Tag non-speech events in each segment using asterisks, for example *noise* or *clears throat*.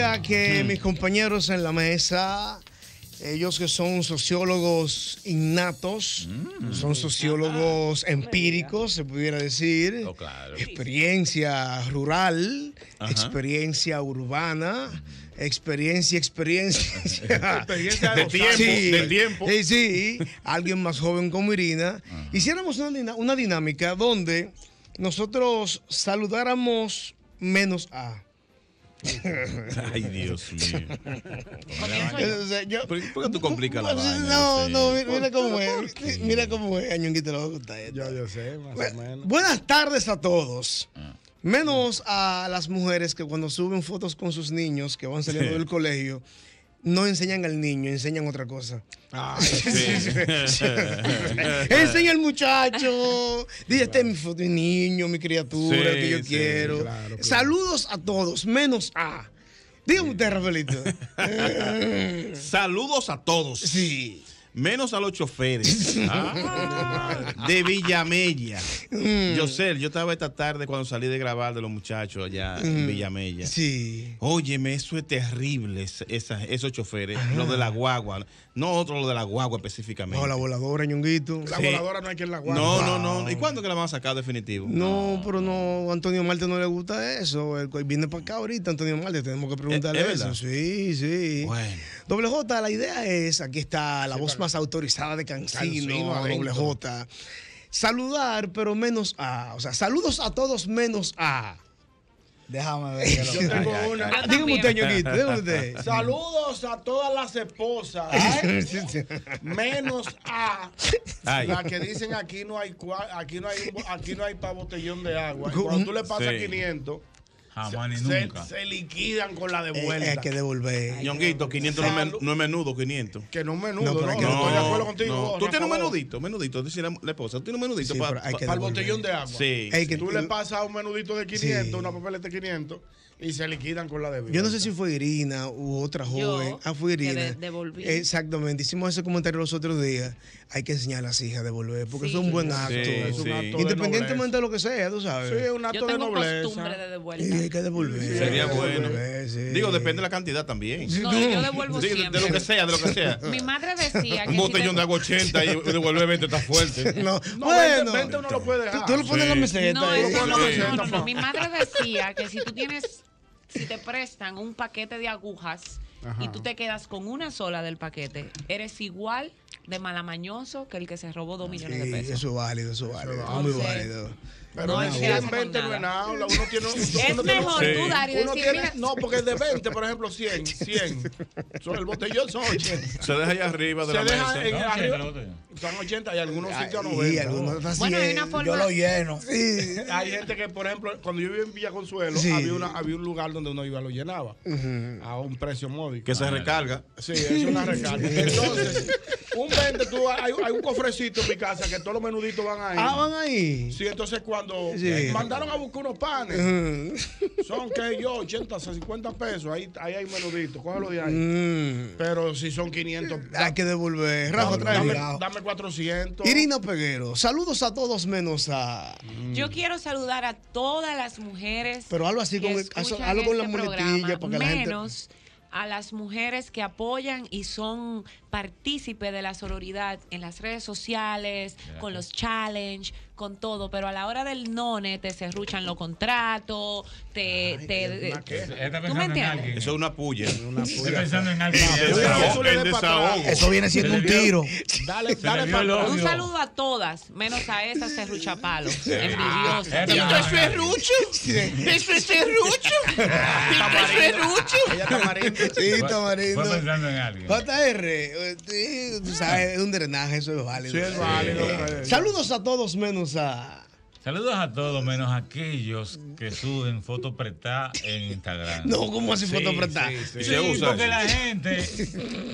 sabía que mis compañeros en la mesa, ellos que son sociólogos innatos, son sociólogos empíricos, se pudiera decir, Oh, claro. experiencia rural, Ajá. experiencia urbana, experiencia, experiencia. *laughs* Experiencia de *laughs* tiempo, del tiempo. Sí, sí, alguien más joven como Irina. Hiciéramos una, una dinámica donde nosotros saludáramos menos a. *laughs* Ay, Dios mío. Yo- ¿Por, qué tú complicas la vaina? No, no, mira, mira cómo es. Mira cómo es, Añonguito, le va a gustar esto. Yo, yo sé, más o menos. Buenas tardes a todos. Ah. Menos a las mujeres que cuando suben fotos con sus niños que van saliendo del colegio, no enseñan al niño, enseñan otra cosa. *laughs* *laughs* Enseña al muchacho. Dice, este es mi niño, mi criatura, Sí, que yo sí, quiero. claro, claro. Saludos a todos, menos a. Dígame usted, Rafaelito. *laughs* Saludos a todos. sí. Menos a los choferes. *laughs* Ah, de Villamella. Mm. Yo sé, yo estaba esta tarde cuando salí de grabar de los muchachos allá en Villamella. Mm. Sí. Óyeme, eso es terrible, es- esa- esos choferes. Lo de la guagua. No otro, lo de la guagua específicamente. No, la voladora, Ñonguito. La Sí. voladora no hay quien la guarde. no, no, no. ¿Y cuándo que la van a sacar definitivo? No, pero no, Antonio Marte no le gusta eso. Él viene para acá ahorita, Antonio Marte, tenemos que preguntarle ¿Es- es eso. Sí, sí. Bueno. Doble J, la idea es, aquí está la voz más autorizada de Cancino, adentro. Doble J. Saludar, pero menos a. O sea, saludos a todos menos a. Déjame ver. *laughs* lo Yo que- tengo Ah, una. Dígame usted, Ñonguito, dígame usted. *laughs* Saludos a todas las esposas. *laughs* Sí. Menos a Ay. las que dicen aquí no hay aquí no hay aquí no hay para botellón de agua. Y cuando tú le pasas Sí. 500 Jamás ni se, nunca. se liquidan con la Eh, vuelta. Hay que devolver. Ñonguito, 500 no, es men- no es menudo, 500. que no es menudo, No, no, no, estoy de acuerdo contigo. Tú tienes un menudito, menudito, dice la, la esposa. Tú tienes un menudito Sí, para el botellón de agua. Sí. Ey, que- Tú le pasas un menudito de 500, Sí. una papeleta de 500 y se liquidan con la de Yo no sé si fue Irina u otra joven. ah, fue que Irina. de- devolví. Exactamente. Hicimos ese comentario los otros días. Hay que enseñar a las hijas a devolver, porque Sí. eso es un buen acto. Sí, es un sí. acto de Independientemente nobleza. de lo que sea, tú sabes. Sí, es un acto Yo de tengo nobleza. costumbre de Y hay que devolver. Sería bueno. devolver, sí. Digo, depende de la cantidad también. No, yo devuelvo Sí, de, siempre. de lo que sea, de lo que sea. Mi madre decía que Un si botellón de agua 80 y devuelve 20 está fuerte. *laughs* No, No, bueno. 20, 20 uno lo puede Tú, dejar. tú lo pones en la meseta. No, no, no, no, no. Mi madre decía que si tú tienes, si te prestan un paquete de agujas y tú te quedas con una sola del paquete, eres igual de malamañoso que el que se robó dos millones Sí, de pesos. eso es válido, eso es válido. Eso es muy válido. Pero No, es que 100, hacemos 20 no es nada. Uno tiene, *laughs* uno Es tiene- mejor Sí. tú dar y Uno decir, tiene, mira, no, porque de 20, por ejemplo, 100, 100. Son- el botellón son 80. Se deja allá arriba de Se la deja mesa. en- No, arriba-. Son 80 y algunos sitios a Y 90. algunos están Bueno, hay una forma- Yo lo lleno. Sí. Hay gente que, por ejemplo, cuando yo vivía en Villa Consuelo, Sí. había, una, había un lugar donde uno iba y lo llenaba a un precio módico. Que se recarga. Sí, es una recarga. Entonces, un 20, tú, hay, hay un cofrecito en mi casa que todos los menuditos van ahí. Ah, van ahí. Sí, entonces cuando Sí. mandaron a buscar unos panes, Mm. son que yo, 80, 50 pesos, ahí, ahí hay menuditos, cógelo de ahí. Mm. Pero si son 500, Hay que devolver. Rafa, dame, trae. dame, dame 400. Irina Peguero, saludos a todos menos a. yo quiero saludar a todas las mujeres. Pero algo así, con, algo con la este muletilla la gente. menos a las mujeres que apoyan y son partícipes de la sororidad en las redes sociales, con los challenge, con todo, pero a la hora del none te serruchan los contratos, te... te una queja. Ella está ¿Tú me pensando en entiendes? Eso es una puya. Está pensando en alguien. Eso. Eso viene siendo un tiro. Dale, dale ojo. Un saludo a todas, menos a esa serruchapalo, envidiosa. Eso es serrucho. Eso *laughs* es serrucho. Ella está marinda. Sí, tamarindo. Fue pensando en alguien. JR, eh, tú sabes, es un drenaje, eso es válido. Sí, es válido. Eh, Saludos a todos menos a. Saludos a todos, menos aquellos que suben fotos prestadas en Instagram. No, ¿cómo así foto apretada? Sí, Se usa porque eso. la gente,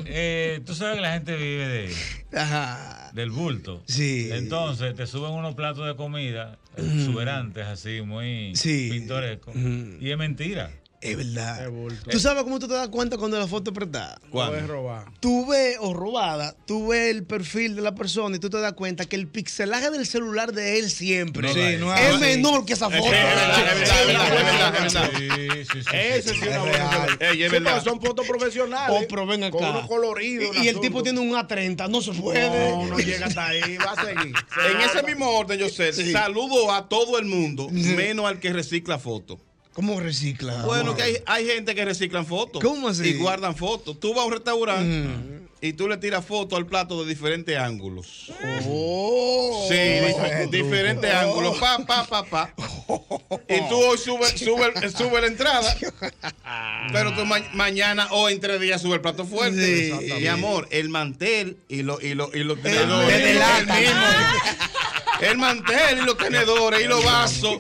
eh, tú sabes que la gente vive de, Ajá. del bulto. Sí. Entonces te suben unos platos de comida exuberantes, así, muy Sí. pintorescos. Y es mentira. Es verdad. ¿Tú sabes cómo tú te das cuenta cuando la foto es prestada? Lo ¿Cuándo? es robar. Tú ves, o robada, tú ves el perfil de la persona y tú te das cuenta que el pixelaje del celular de él siempre No, sí, no es menor que esa foto. Es verdad, es verdad, es verdad, es verdad, es verdad. Sí, sí, sí, sí. Ese sí es una buena es Sí, verdad. pero son fotos profesionales. Oh, pero ven acá. Con unos coloridos. Y, y el tipo tiene un A30, no se puede. No, no llega hasta ahí. Va a seguir. *laughs* En ese mismo orden, yo sé, saludo a todo el mundo, menos al que recicla fotos. ¿Cómo recicla? Bueno, que hay, hay gente que reciclan fotos. ¿Cómo así? Y guardan fotos. Tú vas a un restaurante y tú le tiras fotos al plato de diferentes ángulos. Oh. Sí, dif- diferentes ángulos. Pa, pa, pa, pa. Y tú hoy subes sube, sube la entrada. Pero tú ma- mañana o en tres días sube el plato fuerte. Sí. Mi amor, el mantel y los y lo, y los El- tenedores. el el mismo. El mantel y los tenedores y los vasos.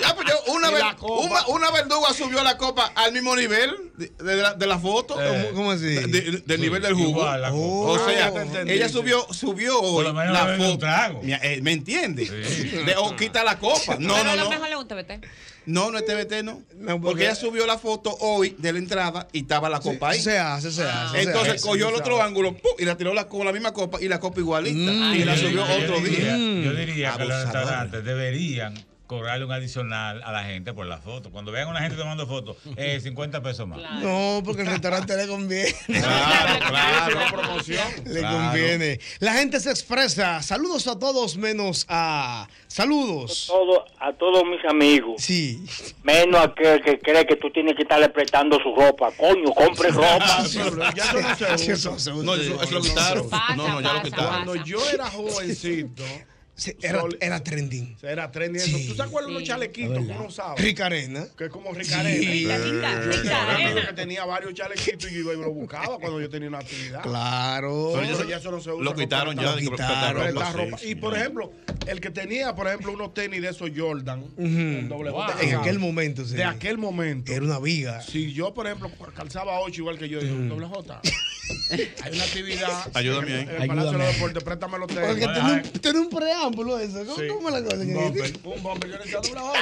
Ya, pues yo, una, copa. una, una verduga subió la copa al mismo nivel de, de la, de la foto. ¿Cómo, cómo así? De- de- del nivel del jugo. Igual la Oh. O sea, Ah, ella subió, subió hoy la foto. eh, ¿Me entiende? Sí. De- o quita la copa. No, Pero no, no. mejor le gusta vete. No, no es TBT, no. No, porque- porque ella subió la foto hoy de la entrada y estaba la copa ahí. Se hace, se hace. se Entonces hace. cogió el otro ángulo ¡pum! y la tiró la, con la misma copa y la copa igualita. Mm. y la subió otro yo diría- día. Yo diría que los restaurantes deberían cobrarle un adicional a la gente por la foto. Cuando vean a una gente tomando fotos, eh, *laughs* 50 pesos más. No, porque al restaurante le conviene. Claro, claro. *laughs* Una promoción. Le Claro. conviene. La gente se expresa. Saludos a todos menos a. Saludos. todo, a todos mis amigos, Sí. menos aquel que cree que tú tienes que estarle prestando su ropa. Coño, compre ropa. *laughs* Sí, ya eso no se Sí, usa. eso se usa. No, eso, eso lo quitaron. Pasa, no, no, ya lo quitaron. pasa. Cuando yo era jovencito, Sí, era, Sol- era trending. era Sí. eso. ¿Tú te acuerdas de unos Sí. chalequitos que uno usaba? Ricarena. Que es como ricarena. Sí. Rica, rica, Yo que tenía varios chalequitos y yo iba y lo buscaba cuando yo tenía una actividad. Claro. Pero eso ya eso no se usa. Lo quitaron ya. Lo quitaron. ropa, ropa. sí, Y sí. por ejemplo, el que tenía, por ejemplo, unos tenis de esos Jordan, con doble Wow. J, En aquel momento, sí. de aquel momento. Era una viga. Si yo, por ejemplo, calzaba 8 igual que yo, doble J. *laughs* Hay una actividad. Ayúdame ahí. En el Palacio de los Deportes, préstame los tenis. Porque tiene un, ay. tiene un preámbulo eso. ¿Cómo, Sí. cómo es la cosa? Un bomber, un bomber, yo le decía doble J.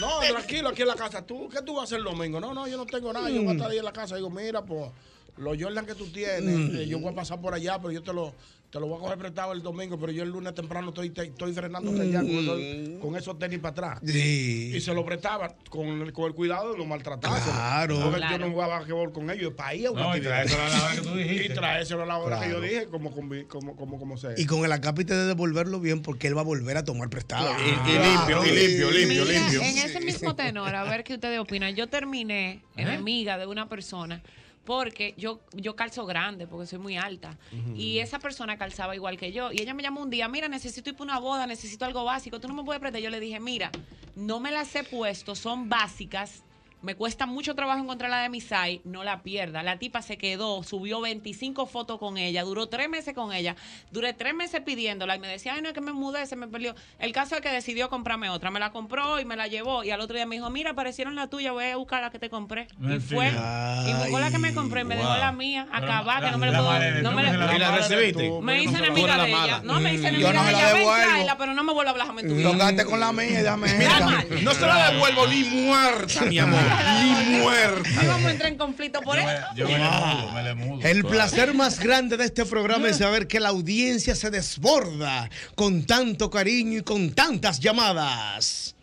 no, tranquilo, aquí en la casa. ¿Tú, ¿Qué tú vas a hacer el domingo? No, no, yo no tengo nada. Yo voy a estar ahí en la casa. Digo, mira, pues, los Jordan que tú tienes, eh, yo voy a pasar por allá, pero yo te lo, te lo voy a coger prestado el domingo, pero yo el lunes temprano estoy, te- estoy frenándote ya con esos, con esos tenis para atrás. Y se lo prestaba con el, con el cuidado de no maltratarse. Claro. Porque yo no jugaba basquetbol con ellos, para ir a una No, y trae a la hora que tú *laughs* Y dijiste. traérselo a la hora que yo dije, como, como, como, como, como sea. Y con el acápite de devolverlo bien porque él va a volver a tomar prestado. Y, y limpio, y limpio, limpio, Mira, limpio. en ese mismo tenor, a ver qué ustedes opinan. Yo terminé enemiga de una persona porque yo, yo calzo grande, porque soy muy alta. Y esa persona calzaba igual que yo. Y ella me llamó un día, mira, necesito ir para una boda, necesito algo básico, tú no me puedes prestar. Yo le dije, mira, no me las he puesto, son básicas. Me cuesta mucho trabajo encontrar la de mi size, no la pierda. La tipa se quedó, subió 25 fotos con ella, duró tres meses con ella, duré tres meses pidiéndola y me decía, ay, no, es que me mudé, se me perdió. El caso es que decidió comprarme otra, me la compró y me la llevó y al otro día me dijo, mira, aparecieron la tuya, voy a buscar la que te compré. Y fue, y buscó la que me compré y me dejó Wow. la mía, acabada, que no me la puedo, no me la la ¿Y la recibiste? me hice enemiga de la ella. No, me hice Yo enemiga no de la ella. Ven, pero no me vuelva a hablar en tu vida. Tocate con la mía, déjame mal. No se la devuelvo ni muerta, mi amor. Ni muerta. Vamos a entrar en conflicto por Yo eso. me, yo me le mudo, me le mudo. El placer más grande de este programa es saber que la audiencia se desborda con tanto cariño y con tantas llamadas.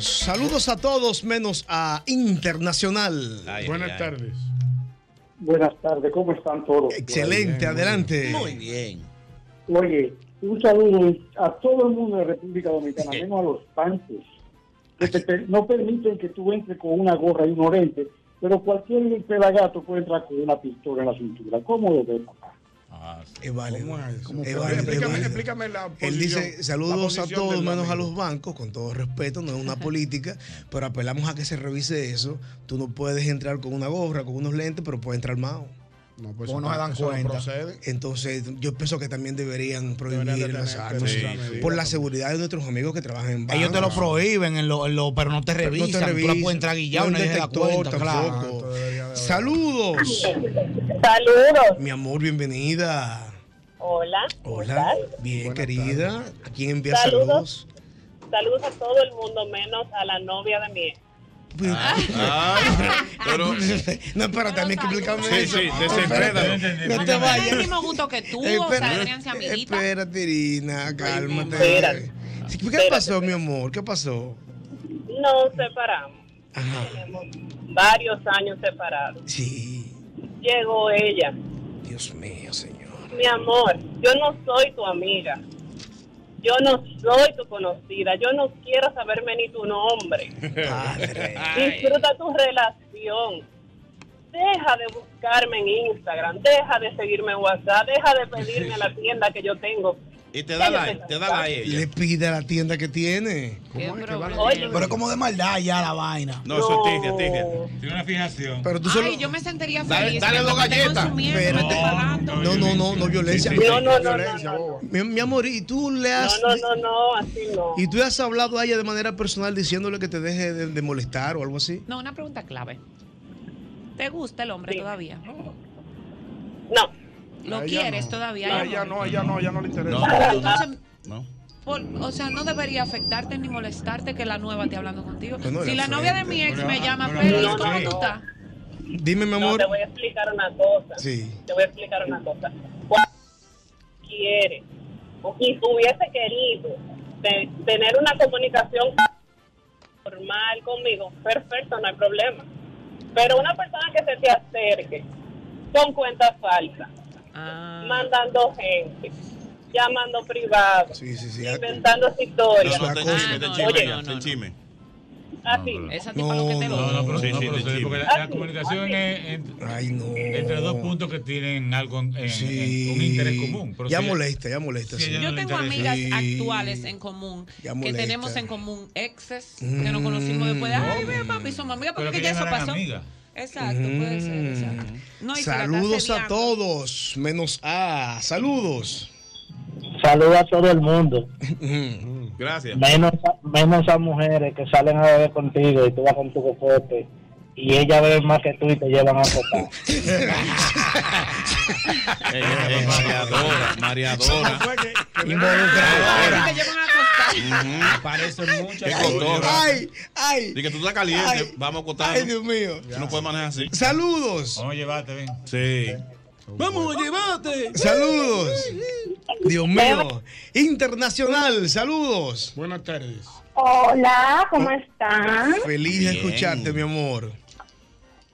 Saludos, saludos a todos menos a Internacional. Ay, Buenas ay, tardes. Buenas tardes, ¿cómo están todos? Excelente, adelante. Muy bien. Oye, un saludo a todo el mundo de República Dominicana, menos a los panchos, que te no permiten que tú entres con una gorra y un orente, pero cualquier pelagato puede entrar con una pistola en la cintura. ¿Cómo lo ves, papá? Ah, sí. Es válido. ¿Cómo es? Es válido, es Explícame, válido. explícame la Él dice saludos a todos menos a los bancos, con todo respeto, no es una *laughs* política, pero apelamos a que se revise eso. Tú no puedes entrar con una gorra, con unos lentes, pero puedes entrar armado. No, pues O no se dan no cuenta. Entonces, yo pienso que también deberían prohibir Deberían de las armas por la también. seguridad de nuestros amigos que trabajan en bancos. Ellos te lo prohíben, en lo, en lo- pero no te Pero revisan. no te Tú la puedes entrar guillado No cuenta, claro. Saludos. Saludos. Mi amor, bienvenida. Hola. ¿cómo Hola. Bien, querida. ¿A quién envía Saludos. saludos? Saludos a todo el mundo, menos a la novia de mi ex. *laughs* pero. *laughs* No, espérate, también hay que explicarme Sí, eso. sí, desenrédalo. Espérate, No te Tiene el vayas. mismo gusto que tú, o Espera- sea, deberían ser amiguitas. Espérate, Irina, cálmate. Espérate. ¿Qué pasó, mi amor? ¿Qué pasó? Nos separamos. Ajá. Tenemos varios años separados. Sí. Llegó ella. Dios mío, señor. Mi amor, yo no soy tu amiga. Yo no soy tu conocida. Yo no quiero saberme ni tu nombre. Padre. *laughs* Disfruta tu relación. Deja de buscarme en Instagram. Deja de seguirme en WhatsApp. Deja de pedirme a la tienda que yo tengo. Y te da like, te da like ella. Le pide a la tienda que tiene. Oye, Pero es como de maldad ya la vaina. No, eso es tigre, tigre. Tiene una fijación. Pero tú solo. Ay, yo me sentiría Dale- feliz. dale dos galletas. Espérate. No, no, no, no violencia. Sí, sí, sí. No, no, no, no, Violencia, no. boba. Mi, mi amor, y tú le has. No, no, no, no, así no. ¿Y tú has hablado a ella de manera personal diciéndole que te deje de, de molestar o algo así? No, una pregunta clave. ¿Te gusta el hombre Sí. todavía? No. ¿Lo A quieres no. todavía? A ella no, a ella no, ella no le interesa. No. Entonces, No. por- o sea, no debería afectarte ni molestarte que la nueva esté hablando contigo. No si la novia de mi ex me llama, bueno, Félix, no, ¿cómo no, tú no. estás? Dime, mi No, amor. te voy a explicar una cosa. Sí. Te voy a explicar una cosa. Cuando quieres y hubiese querido te- tener una comunicación normal conmigo, perfecto, no hay problema. Pero una persona que se te acerque con cuenta falsa, Ah. mandando gente, llamando privado, Sí, sí, sí. inventando No, historias, no, chisme, te Ah, te chisme. así. Esa tipa lo que te lo No, No, no, pero, Sí, no, sí, pero porque la, la comunicación es en- Ay, no. entre dos puntos que tienen algo en, en- Sí. en un interés común. Pero ya si- molesta, ya molesta. Sí, sí. Yo no tengo amigas Sí. actuales en común que tenemos en común exes que nos conocimos después de, ay, ve, papi, somos amigas Pero porque que ya eso no pasó. amigas. Exacto, puede ser, exacto. No, la está Saludos a todos, menos A. Saludos. Saluda a todo el mundo, *laughs* Gracias. menos a, menos a mujeres que salen a beber contigo y tú vas con tu cocote y ellas beben más que tú y te llevan a votar. *laughs* Mareadora. Involucradora. Acostar. Parecen muchas. Ay, ay. Dice que tú estás caliente, Ay. vamos a Ay, acostarnos. Dios mío. Tú no puedes manejar así. Saludos. Vamos a llevarte, ven. Sí. Vamos a llevarte. Saludos. Dios mío. Internacional, saludos. Buenas tardes. Hola, ¿cómo están? Feliz de escucharte, mi amor.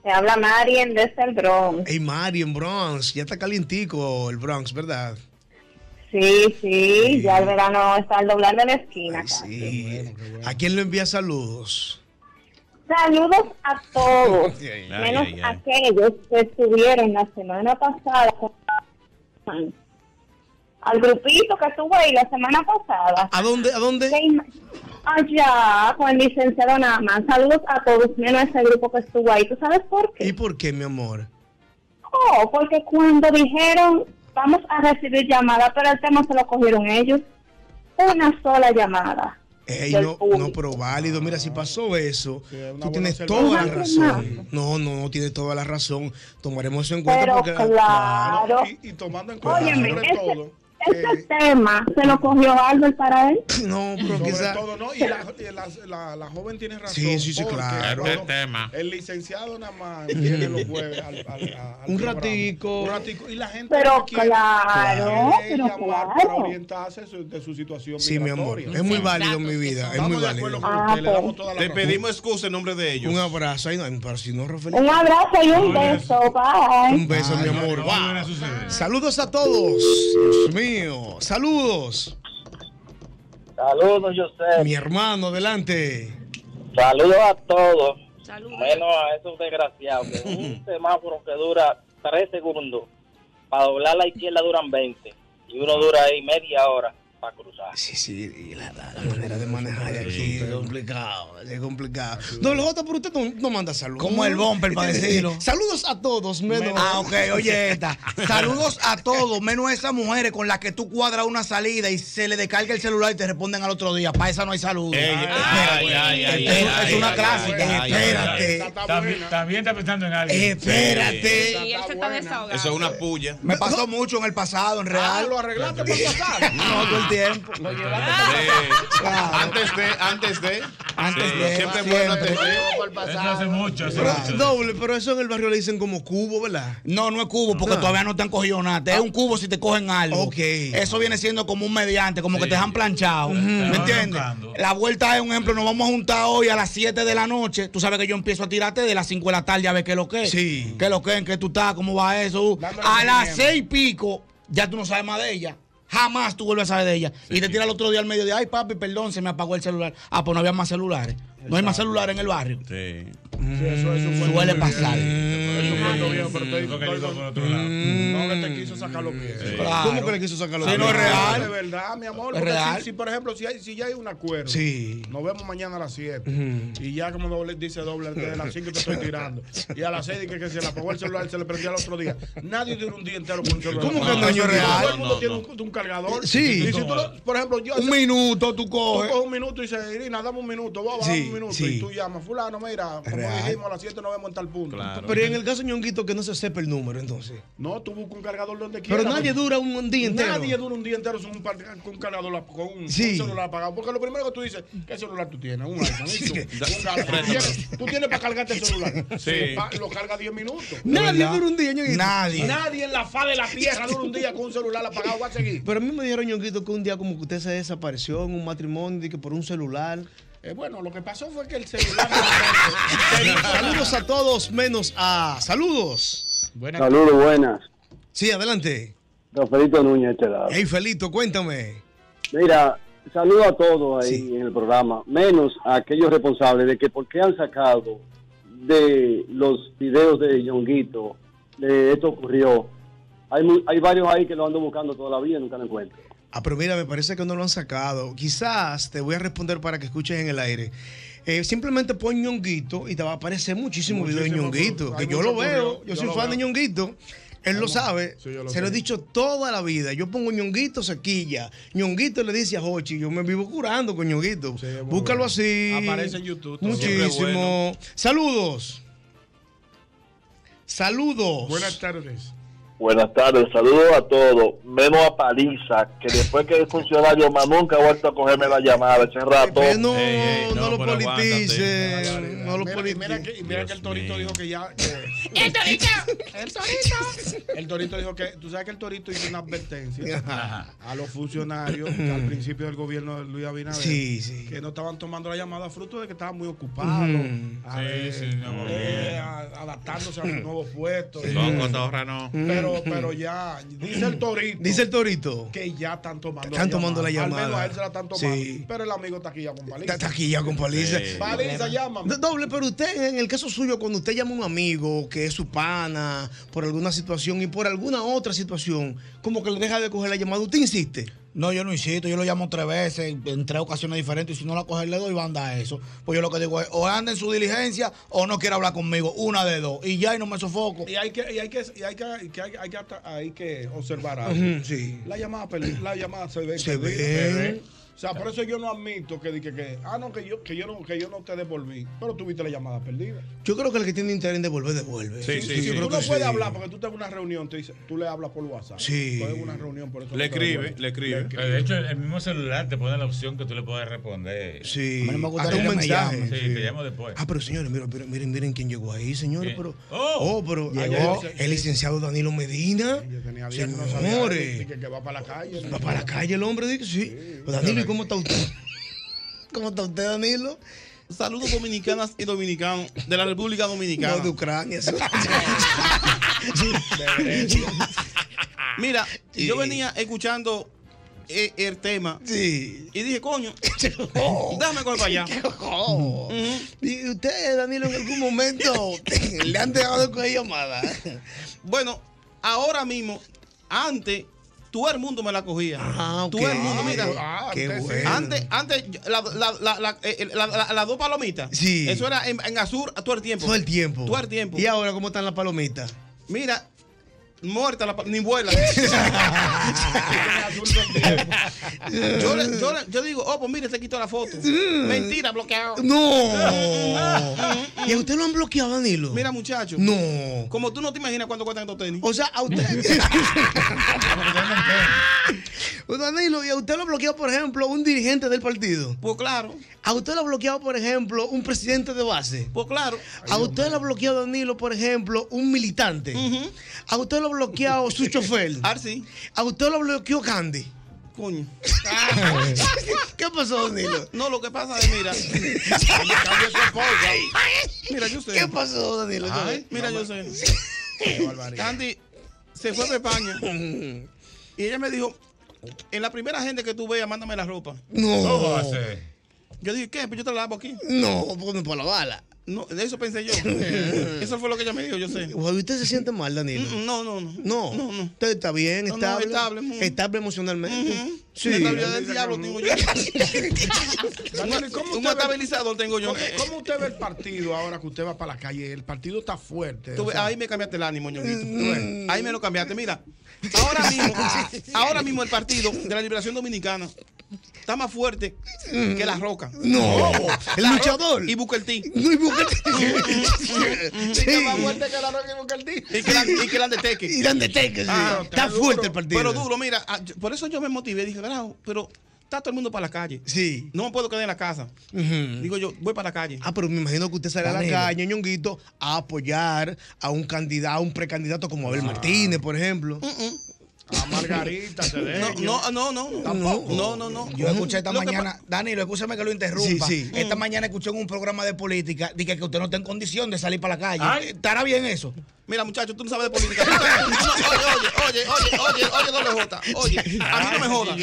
Te habla Marien desde el Bronx. Hey, Mari, en Bronx. Ya está calientico el Bronx, ¿verdad? Sí, sí, ya el verano está al doblar de la esquina. Ay, sí. ¿A quién le envía saludos? Saludos a todos, *laughs* Ay, menos ay, ay. aquellos que estuvieron la semana pasada con al grupito que estuvo ahí la semana pasada. ¿A dónde? ¿A dónde? Allá, con el licenciado nada más. Saludos a todos, menos ese grupo que estuvo ahí. ¿Tú sabes por qué? ¿Y por qué, mi amor? Oh, porque cuando dijeron vamos a recibir llamadas, pero el tema se lo cogieron ellos. Una sola llamada. Ey, no, no, pero válido. Mira, si pasó eso, Sí, tú tienes toda la razón. No, no, no tienes toda la razón. Tomaremos eso en cuenta Pero porque. claro, Y, y tomando en cuenta, Óyeme, sobre ese- todo, ese eh, tema se lo cogió Albert para él. No, pero sobre quizá. todo, ¿no? Y la, y la, la- la joven tiene razón. Sí, sí, sí, claro. Este tema. El licenciado nada más viene los jueves al, al- a- al Un programa. ratico. Un ratico. Y la gente Pero quiere claro, pero llamar para claro. orientarse su- de su situación Sí, mi amor. Es muy válido en mi vida. Es muy válido. Ah, usted, le pues. damos toda la Te razón. pedimos excusa en nombre de ellos. Un abrazo. Ay, no, si no, Rafael. Un abrazo y un No, beso, bye. Un beso, mi No, amor. Saludos a todos. Dios mío. Saludos. Saludos, José. Mi hermano, adelante. Saludos a todos, Saludos. menos a esos desgraciados. Que *laughs* un semáforo que dura 3 segundos, para doblar la izquierda duran 20. Y uno dura ahí media hora. Para cruzar. Sí, sí, y la, la- la manera de manejar aquí es complicado, es complicado. Doble J, pero usted no, no manda saludos. Como el bumper para decirlo. *laughs* Saludos a todos, menos. Ah, ok, oye esta. *laughs* Saludos a todos, menos a esas mujeres con las que tú cuadras una salida y se le descarga el celular y te responden al otro día. Para esa no hay saludos. Ey, Espérate. ay, ay, ay, Es- ay, es una ay, clásica. ay, ay, Espérate. ay, También, también está pensando en alguien. Espérate. Y él se está desahogando. Eso es una puya. Me pasó mucho en el pasado, en Ah, real. lo arreglaste para pasar. No, todo el tiempo. Claro. Antes de, antes de. Antes Sí, de, Siempre bueno atención. Eso hace mucho, hace Pero, mucho. doble, pero eso en el barrio le dicen como cubo, ¿verdad? No, no es cubo porque todavía no te han cogido nada. Te es un cubo si te cogen algo. Ok. Eso viene siendo como un mediante, como que te dejan planchado. ¿Me entiendes? La vuelta es un ejemplo. Nos vamos a juntar hoy a las 7 de la noche. Tú sabes que yo empiezo a tirarte de las 5 de la tarde a ver qué es lo que es. Sí. ¿Qué es lo que es? ¿En qué tú estás? ¿Cómo va eso? Dándole A las seguimiento. 6 y pico, ya tú no sabes más de ella. Jamás tú vuelves a saber de ella. Y te tira el otro día al mediodía. Ay, papi, perdón, se me apagó el celular. Ah, pues no había más celulares. No hay más celulares en el barrio. Sí. Sí, eso es buen Suele pasar. Es. No, que te quiso sacar los pies. Claro. ¿Cómo que le quiso sacar los Sí, no es pies? real. De verdad, mi amor. Es real. Si, si, por ejemplo, si, hay, si ya hay un acuerdo, Sí. nos vemos mañana a las 7 y ya como doble, dice doble, desde las 5 te estoy tirando y a las 6 que, que se le apagó el celular se le prendió al otro día. Nadie dura un día entero con un celular. ¿Cómo que no, señor real? Todo el mundo No, tiene no. un, un cargador. Sí. Y si tú, por ejemplo, yo Un minuto tú Tú coges. un minuto y dices, Irina, dame un minuto, boba, Sí, un minuto. sí. Y tú llamas, fulano, mira, como Real. dijimos, a las 7 nos vemos en tal punto. Claro. Pero en el caso de Ñonguito, que no se sepa el número, entonces. No, tú buscas un cargador donde quieras. Pero nadie dura un día entero. Nadie dura un día entero sin un, par- con un cargador, con un, Sí. un celular apagado. Porque lo primero que tú dices, ¿qué celular tú tienes? Un iPhone. Un. *laughs* *laughs* ¿Tú tienes- para cargarte el celular. Sí. Lo carga 10 minutos. Nadie dura un día, Ñonguito. Nadie. Nadie en la faz de la tierra dura un día con un celular apagado. Va a seguir. Pero a mí me dijeron, Ñonguito, que un día como que usted se desapareció en un matrimonio y que por un celular. Eh, bueno, lo que pasó fue que el celular. *laughs* Saludos a todos, menos a. Saludos. Saludos, buenas. Sí, adelante. Rafaelito Núñez, este lado. Hey, Felito, cuéntame. Mira, saludo a todos ahí Sí. en el programa, menos a aquellos responsables de que por qué han sacado de los videos de Yonguito, de esto ocurrió. Hay, hay varios ahí que lo ando buscando toda la vida y nunca lo encuentro. Ah, pero mira, me parece que no lo han sacado. Quizás te voy a responder para que escuches en el aire. Eh, simplemente pon ñonguito y te va a aparecer muchísimo video de ñonguito. Que yo lo veo, yo yo soy fan veo. de ñonguito. Él lo sabe, Sí, yo lo se lo he dicho toda la vida. Yo pongo ñonguito sequilla. ñonguito le dice a Hochi, yo me vivo curando con ñonguito. Sí, Búscalo bueno. así. Aparece en YouTube Muchísimo. Saludos. Saludos. Buenas tardes. Buenas tardes, saludos a todos, menos a Paliza, que después que es funcionario más nunca ha vuelto a cogerme la llamada hace rato. Eh, no, no, no, lo politice. No lo mira, y mira politice. que, y mira que el Torito mío. dijo que ya. que- *laughs* ¡El torito! el Torito. El Torito dijo que. Tú sabes que el Torito hizo una advertencia Ajá. a los funcionarios que al principio del gobierno de Luis Abinader. Sí, sí. Que no estaban tomando la llamada fruto de que estaban muy ocupados. A Sí, ver, sí, no, eh, adaptándose a los nuevos puestos. No, cotorra no. Pero, *laughs* pero ya, dice el Torito. Dice el torito. que ya están tomando Están tomando la Al llamada. menos a él se la están tomando. Sí. Pero el amigo está aquí ya con paliza. Está aquí ya con paliza. Sí. Paliza, llámame. Do- Doble, pero usted, en el caso suyo, cuando usted llama a un amigo que es su pana por alguna situación y por alguna otra situación, como que le deja de coger la llamada, usted insiste. No, yo no insisto, yo lo llamo tres veces, en tres ocasiones diferentes, y si no la coge, le doy banda a eso. Pues yo lo que digo es, o anda en su diligencia o no quiere hablar conmigo, una de dos. Y ya, y no me sofoco. Y hay que, y hay que, y hay que, hay, hay que, ata- hay que observar algo. Sí. La llamada, la llamada se ve. Se ve. Sea, por eso yo no admito que, que, que ah, no, que yo, que yo no, que yo no te devolví, pero tuviste la llamada perdida. Yo creo que el que tiene interés en devolver, devuelve. Sí, sí, si sí. yo creo tú no puedes sí. hablar porque tú estás en una reunión, te dice, tú le hablas por WhatsApp. Sí. Tú en una reunión, por eso Le escribe, le escribe. De hecho, el mismo celular te pone la opción que tú le puedes responder. Sí. A mí no me Hasta un que me mensaje. llamen. Sí, te llamo después. Ah, pero señores, miren, miren, miren, miren quién llegó ahí, señores. Pero, Oh. oh, pero Llegó. llegó el licenciado Danilo Medina. Yo tenía días que no sabía Señores. de que, que va para la calle. Va para la calle el hombre, dice, sí. Danilo, ¿y cómo está usted? *laughs* ¿Cómo está usted, Danilo? Saludos dominicanas y dominicanos de la República Dominicana. No, de Ucrania. *laughs* Mira, Sí. yo venía escuchando eh, el tema Sí. y dije, coño, *laughs* déjame coger para allá. Oh. ¿Y usted, Danilo, en algún momento le han dejado con llamada? Bueno, ahora mismo, antes todo el mundo me la cogía. Ah, ok. Todo el mundo, mira. Ah, Qué bueno. Antes, antes yo- la- la- la- la- eh, la- la- las dos palomitas. Sí. Eso era en, en azul todo el tiempo. Todo el tiempo. Todo el tiempo. ¿Y ahora cómo están las palomitas? Mira, muerta la ni vuela. *laughs* yo, le- yo, le- yo digo, oh, pues mire, se quitó la foto. Mentira, bloqueado. No. *laughs* ¿Y a usted lo han bloqueado, Danilo? Mira, muchacho. No. Como tú no te imaginas cuánto cuestan estos tenis. O sea, a usted. *laughs* Pues, Danilo, ¿y a usted lo ha bloqueado, por ejemplo, un dirigente del partido? Pues claro, ¿A usted lo ha bloqueado, por ejemplo, un presidente de base? pues claro. ¿A usted lo ha bloqueado, Danilo, por ejemplo, un militante? ¿A usted lo ha bloqueado su *laughs* chofer? Ah, sí. ¿A usted lo bloqueó Candy? Coño. *laughs* ¿Qué pasó, Danilo? No, lo que pasa es, mira. Mira, yo sé. ¿Qué pasó, Danilo? Ay, mira, yo sé. Candy se fue de España. *laughs* Y ella me dijo, en la primera gente que tú veas, mándame la ropa. ¿Cómo va a No. ser? Yo dije, ¿qué? Pues yo te la lavo aquí. No, porque por la bala. No, de eso pensé yo. *laughs* eso fue lo que ella me dijo, yo sé. ¿Usted se siente mal, Danilo? No, no, no. No, No, no. Usted está bien, No, no, estable. estable, estable emocionalmente. Ujú. Sí. La estabilidad del diablo tengo yo. *laughs* Daniel, ¿y ¿cómo Un ve- estabilizador tengo yo. ¿Cómo, cómo usted ve el partido ahora que usted va para la calle? El partido está fuerte. Tú o ves, sea, ahí me cambiaste el ánimo, ñonguito. Mm. Ahí me lo cambiaste. Mira, ahora *laughs* mismo, ahora mismo el partido de la liberación dominicana está más fuerte que la roca. No, el La luchador. Y Booker T. No, y Booker T. *laughs* está más fuerte que la roca y Booker T. Y que la, y que la de Teque. Y dan de teque, sí. Ah, Está está fuerte el partido. Pero duro, mira, ah, por eso yo me motivé. Dije, "Bravo, pero está todo el mundo para la calle. Sí. No me puedo quedar en la casa. Digo yo, voy para la calle. Ah, pero me imagino que usted sale a la calle, ñonguito, a apoyar a un candidato, a un precandidato como Abel Martínez, por ejemplo. A Margarita, se *laughs* No, no, no, no. Tampoco. No, no, no. Yo escuché esta Lo que mañana, Danilo, escúchame que lo interrumpa. Sí, sí. Esta mañana escuché en un programa de política dije que usted no está en condición de salir para la calle. Ay. ¿Estará bien eso? Mira, muchacho, tú no sabes de política. *laughs* Tú no- oye, oye, oye, oye, oye. Oye, a mí no me jodas.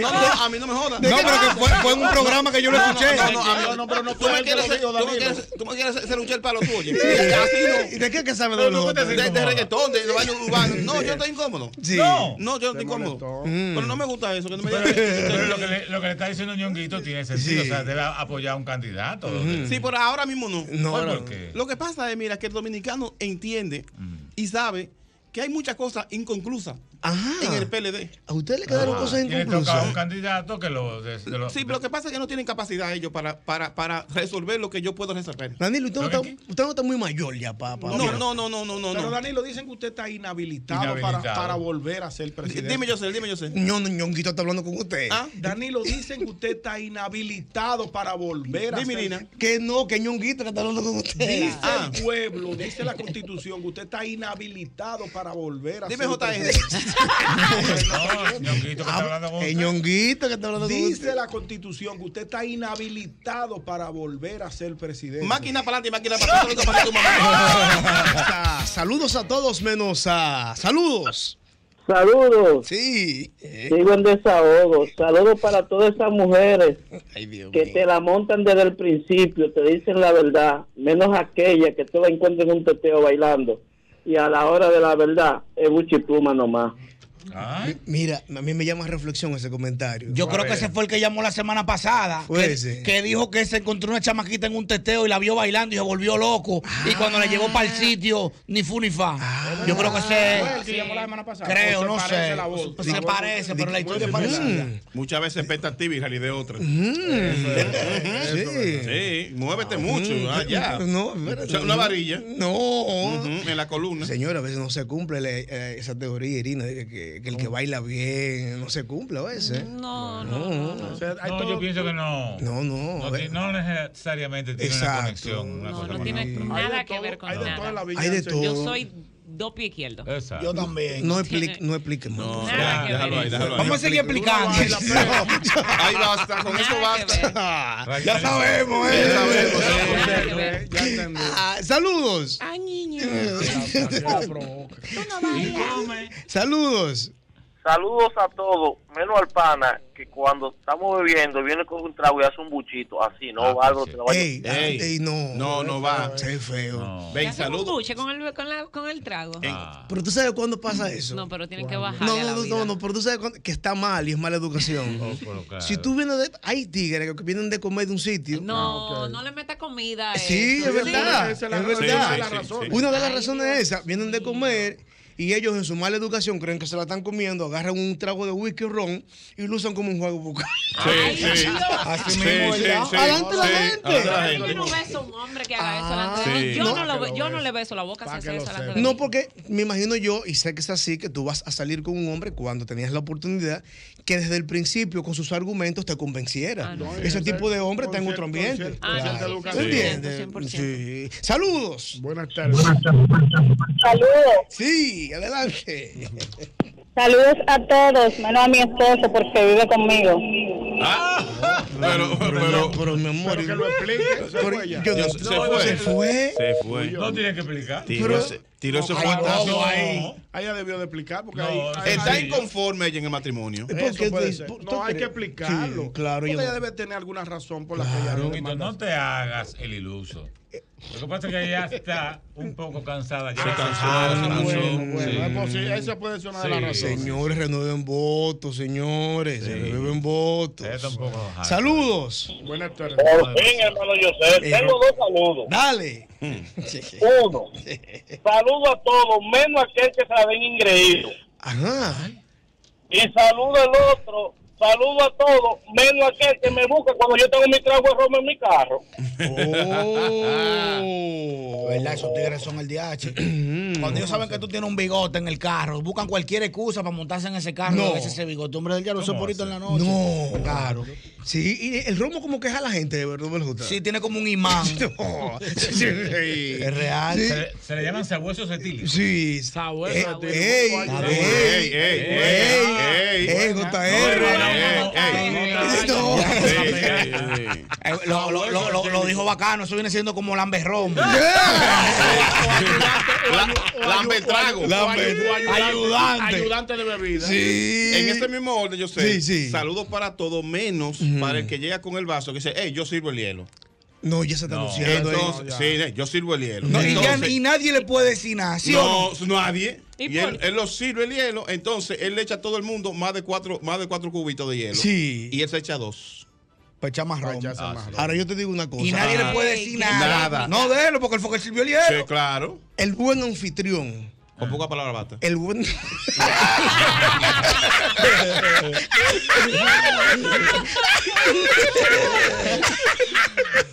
No, no, a mí no me jodas. No, pero que fue, fue en un programa que yo lo escuché. no, no, a mí- No, pero no Tú fue me que lo dijo, tú me Danilo. quieres- tú me quieres ser un chel para lo tuyo. Así ¿Y no. de qué que sabe de los De, de reggaetón, de, baño urbano. No, yo no estoy incómodo. Sí. No. No, yo no estoy incómodo. molestó. Pero no me gusta eso. Que no me Pero, digan- pero lo, que le, lo que le está diciendo Ñonguito tiene sentido. Sí. O sea, debe apoyar a un candidato. Sí, pero ahora mismo no. No, ¿Por no. qué? Lo que pasa es, mira, que el dominicano entiende y sabe que hay muchas cosas inconclusas Ajá. en el PLD. A usted le quedaron cosas Y le toca a un inconclusas. candidato que lo. de- de lo- Sí, pero lo que pasa es que no tienen capacidad ellos para, para, para resolver lo que yo puedo resolver. Danilo, usted no, ¿Pero está, usted no está muy mayor ya, papá. No, no, no, no, no, no. Pero no. Danilo, dicen que usted está inhabilitado, Inhabilitado. Para, para volver a ser presidente. Dime yo sé, dime yo sé. Ñon- Ñonguito está hablando con usted. ¿Ah? *laughs* Danilo, dicen que usted está inhabilitado para volver a Dime, ser... Nina. Que no, que Ñonguito que está hablando con usted. Dice Ah. el pueblo, dice la constitución que usted está inhabilitado para volver a Dime, ser JR. Ñonguito que está hablando con El usted. Ñonguito que está hablando con Dice usted. la constitución que usted está inhabilitado para volver a ser presidente. Máquina para adelante y máquina para atrás. Está- Saludos a todos menos a. Saludos. Saludos. Sí. Sigo en desahogo. Saludos para todas esas mujeres Ay, Dios que mío. te la montan desde el principio, te dicen la verdad, menos aquella que tú la encuentras en un teteo bailando. Y a la hora de la verdad es buchipluma nomás. Ay, Mira, a mí me llama reflexión ese comentario. Yo creo que ese fue el que llamó la semana pasada. Que, ese. que dijo que se encontró una chamaquita en un teteo y la vio bailando y se volvió loco. Y cuando la llevó para el sitio, ni fu ni fa. Yo creo que ¿Fue el ese. que llamó la semana pasada? Creo, ¿O se no parece sé. la voz? Se La parece, pero la historia es Mm. parecida. Muchas veces expectativa y realidad otra. Sí. Sí, muévete mucho. ah, ya. No, espérate. Una varilla. No. En la columna. Señora, a veces no se cumple le- eh, esa teoría, Irina, de que, que el que baila bien no se cumple a veces. No, no. O sea, hay no, todo- yo pienso que no. No, no. No, no necesariamente tiene Exacto. una conexión. Una No, cosa no tiene nada de que todo- ver con hay de todo en la nada. Hay de Señor. Yo todo. soy dos pies izquierdos. Exacto. Yo también. No, explique, no explique más. No, Nada ya, que déjalo ver. ahí, déjalo ahí. Vamos a seguir explicando. Ahí basta, con eso basta. Ah, Ya sabemos, ¿eh? sabemos, Ya entendí, ya entendí. ah, saludos. Ay, bailas. Saludos. Saludos a todos, menos al pana, que cuando estamos bebiendo viene con un trago y hace un buchito. Así, no, Ah, algo pues te lo Ey, Ey. ey, no. No, no va. Qué feo. No. Ven, ¿Ya hacen un saludos. buche con el, con, la- con el trago? Ah. Pero tú sabes cuándo pasa eso. No, pero tienen que bajar. No, no, no, no, no, pero tú sabes cuándo- que está mal y es mala educación. *laughs* Oh, pero claro. Si tú vienes de. Hay tigres que vienen de comer de un sitio. No, no le meta comida. Sí, es verdad. esa es la es razón, verdad. esa es la Sí, sí. Una de las razones es esa. Vienen de comer y ellos en su mala educación creen que se la están comiendo, agarran un trago de whisky o ron y lo usan como un juego bucal. Ay, Sí, sí. Así Sí, mismo, sí, sí. Adelante la gente. adelante la Ay, gente. Yo no beso a un hombre que haga eso Ah, delante de mí. sí. Yo No, no, lo, yo no le beso la boca si hace eso delante sepa. de No, porque me imagino yo, y sé que es así, que tú vas a salir con un hombre cuando tenías la oportunidad, que desde el principio con sus argumentos te convenciera. Ah, no. Ese tipo de hombre está en otro ambiente. Ah, con no, cierta sí, educación. ¿Me sí, entiendes? 100%. Sí. Saludos. Buenas tardes. Saludos. Sí, adelante. Saludos a todos, menos a mi esposo porque vive conmigo. Ah, pero, Pero, pero, pero, mi amor. Pero que lo explique. Yo no- se no, fue. Se fue. se fue. No tiene que explicar. Tiró tiró ese fuetazo. ahí. Ella debió de explicar porque No, ahí, Está ahí- inconforme ella en el matrimonio. ¿Por Eso puede ser. No, hay que explicarlo. Sí, claro, Porque yo ella debe tener alguna razón por la que ella Claro. no no te hagas el iluso. Lo que pasa es que ella está un poco cansada. ya Se cansó, trabajar, se se cansó. Bueno, bueno, Sí. es posible. esa puede ser una de las Sí. razones. Señores, renueven votos, señores. Renueven votos. Tampoco. Saludos. Buenas tardes. Por fin, hermano José, Eh, tengo dos saludos. Dale. *laughs* Uno, saludo a todos, menos a aquel que se la ven ingreído. Ajá. Y saludo al otro, saludo a todos, menos a aquel que me busca cuando yo tengo mi trago de romo en mi carro. Oh. ¿Verdad? Esos tigres son el DH. Cuando ellos saben que tú tienes un bigote en el carro, buscan cualquier excusa para montarse en ese carro No. a veces ese bigote. Hombre del diablo, eso ¿Cómo por ahorita en la noche. No. Claro. Sí, y el romo como queja a la gente, de verdad, me gusta. Sí, tiene como un imán. No. Sí, sí. Es real. Sí. Se, le- se le llaman sabuesos etílicos. Sí. Sabueso, Eh, sabueso. ey, ey. Ey, ey, ey, ey, lo, dijo bacano, eso viene siendo como lamberrón. *laughs* La- Lambetrago. Lambe- O ayudante, ayudante. de bebida. En ese mismo orden, yo sé. Sí, sí. Saludos para todos, menos para el que llega con el vaso que dice, hey, yo sirvo el hielo. No, ya se está No. anunciando ahí. Entonces, sí, yo sirvo el hielo. No, y, ya- Entonces, y nadie le puede decir nada, ¿sí o no? no, nadie. ¿Y Y, él, él lo sirve el hielo, entonces él le echa a todo el mundo más de cuatro, más de cuatro cubitos de hielo. Sí. Y él se echa dos. Para echar más ron. Ah. Ahora yo te digo una cosa. Y nadie le puede decir nada. Nada. No, déjelo, porque él fue que él sirvió el hielo. Sí, claro. El buen anfitrión. Con poca palabra basta. El buen. *laughs* *laughs*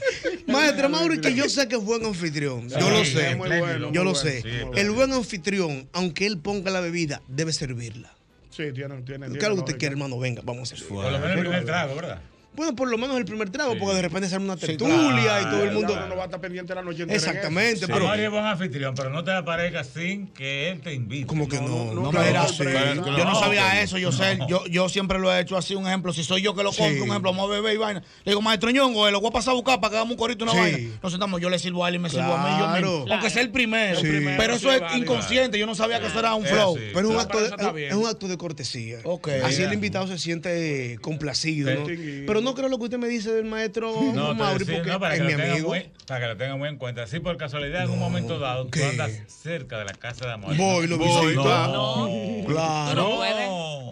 *laughs* Maestro Mauri, que yo sé que es buen anfitrión. Yo lo sé. es muy bueno, Yo muy lo bueno. sé. Sí, El buen anfitrión, aunque él ponga la bebida, debe servirla. Sí, tiene, tiene. ¿Qué es lo que usted quiere, hermano? Venga, vamos a hacer. Por lo menos el primer trago, ¿verdad? Bueno, por lo menos el primer trago, Sí. porque de repente sale una Sí, tertulia claro. y todo el mundo. No va a estar pendiente la noche. Exactamente, pero. Amor es buen anfitrión, pero no te aparezca sin que él te invite. Como que no. No, no, no, claro, mira, sí. pero- Yo no No, sabía eso, yo sé, yo, yo siempre lo he hecho así, un ejemplo, si soy yo que lo compro, Sí. un ejemplo, vamos a beber y vaina, le digo, maestro Ñongo, eh, lo voy a pasar a buscar para que hagamos un corito y una Sí. vaina. Nos sentamos, yo le sirvo a él y me sirvo a mí, yo. Aunque sea el primero, Sí. pero eso sí, es vale, inconsciente, yo no sabía que eso era un flow. sí. Pero es un, Sí, acto de, cortesía. Así el invitado se siente complacido. ¿no? Pero no creo lo que usted me dice del maestro No, Mauri, sí, porque no, para, es que mi amigo. muy, para que lo tengan muy en cuenta. Si por casualidad en un momento dado tú ¿qué? andas cerca de la casa de amor. Voy, lo Voy, visito. No. Claro. No.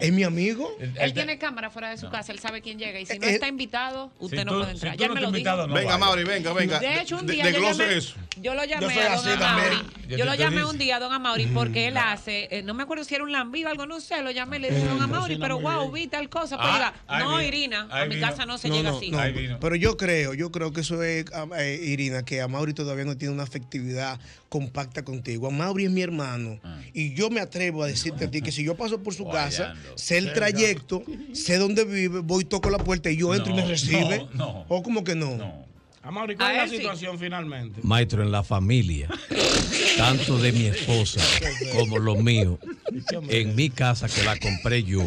¿Es mi amigo? Él tiene cámara fuera de su casa, él sabe quién llega. Y si no Eh, está invitado, usted si no tú- puede entrar. si ya no me lo invitado, no venga. Mauri, venga, venga. De hecho, un De- día yo desglose llamé, eso. yo lo llamé Yo a don Amaury. Yo lo llamé un día a don Amaury porque él hace, eh, no me acuerdo si era un lambido o algo, no sé, lo llamé y le dije, don Amaury, pero wow, vi tal cosa. Pues Ah, diga, no, Irina, a mi casa no se llega así. Pero yo creo, yo creo que eso es, eh, Irina, que a Mauri todavía no tiene una afectividad compacta contigo. A Mauri es mi hermano. Ah. Y yo me atrevo a decirte a ti que si yo paso por su *laughs* casa, sé el trayecto, sé dónde vive, voy, toco la puerta y yo entro y me recibe. no, no. ¿O como que no? No. Amaury, ¿cuál A es la sí. situación finalmente? Maestro, en la familia, *laughs* tanto de mi esposa como los míos, en mi casa que la compré yo,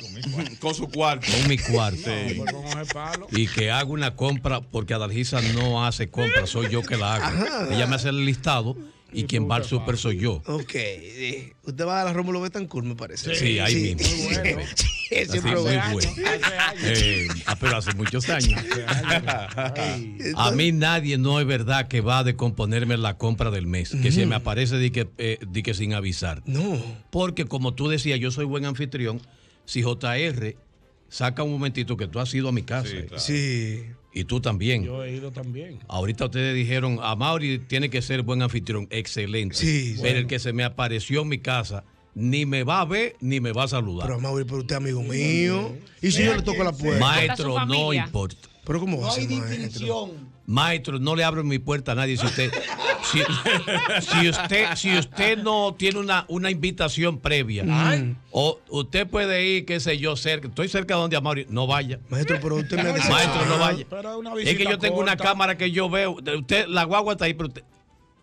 *laughs* Con su cuarto. con mi cuarto, Pues y que hago una compra porque Adalgisa no hace compra, soy yo que la hago. Ella me hace el listado Y quien va al súper soy yo. Ok. Usted va a la Rómulo Betancourt, me parece. Sí, ahí mismo. Muy bueno. Sí, *laughs* Así, muy bueno. Eh, ah, pero hace muchos años. *laughs* A mí nadie no es verdad que va a decomponerme la compra del mes, que se me aparece de que, eh, di que sin avisar. No. Porque como tú decías, yo soy buen anfitrión. Si JR saca un momentito que tú has ido a mi casa. Sí. Y tú también. Yo he ido también. Ahorita ustedes dijeron, a Mauri tiene que ser buen anfitrión. Excelente. Sí, Pero bueno. el que se me apareció en mi casa ni me va a ver ni me va a saludar. Pero Mauri, pero usted es amigo mío. ¿Y si yo le toco la puerta? Maestro, no importa. Pero ¿cómo va No a hay ser, maestro? distinción. Maestro, no le abro mi puerta a nadie si usted si, si usted si usted no tiene una, una invitación previa Ay. o usted puede ir, qué sé yo, cerca, estoy cerca de donde Amaury, no vaya. Maestro, pero usted me *laughs* ha Maestro, no vaya. Es que yo tengo una cámara que yo veo, usted la guagua está ahí, pero usted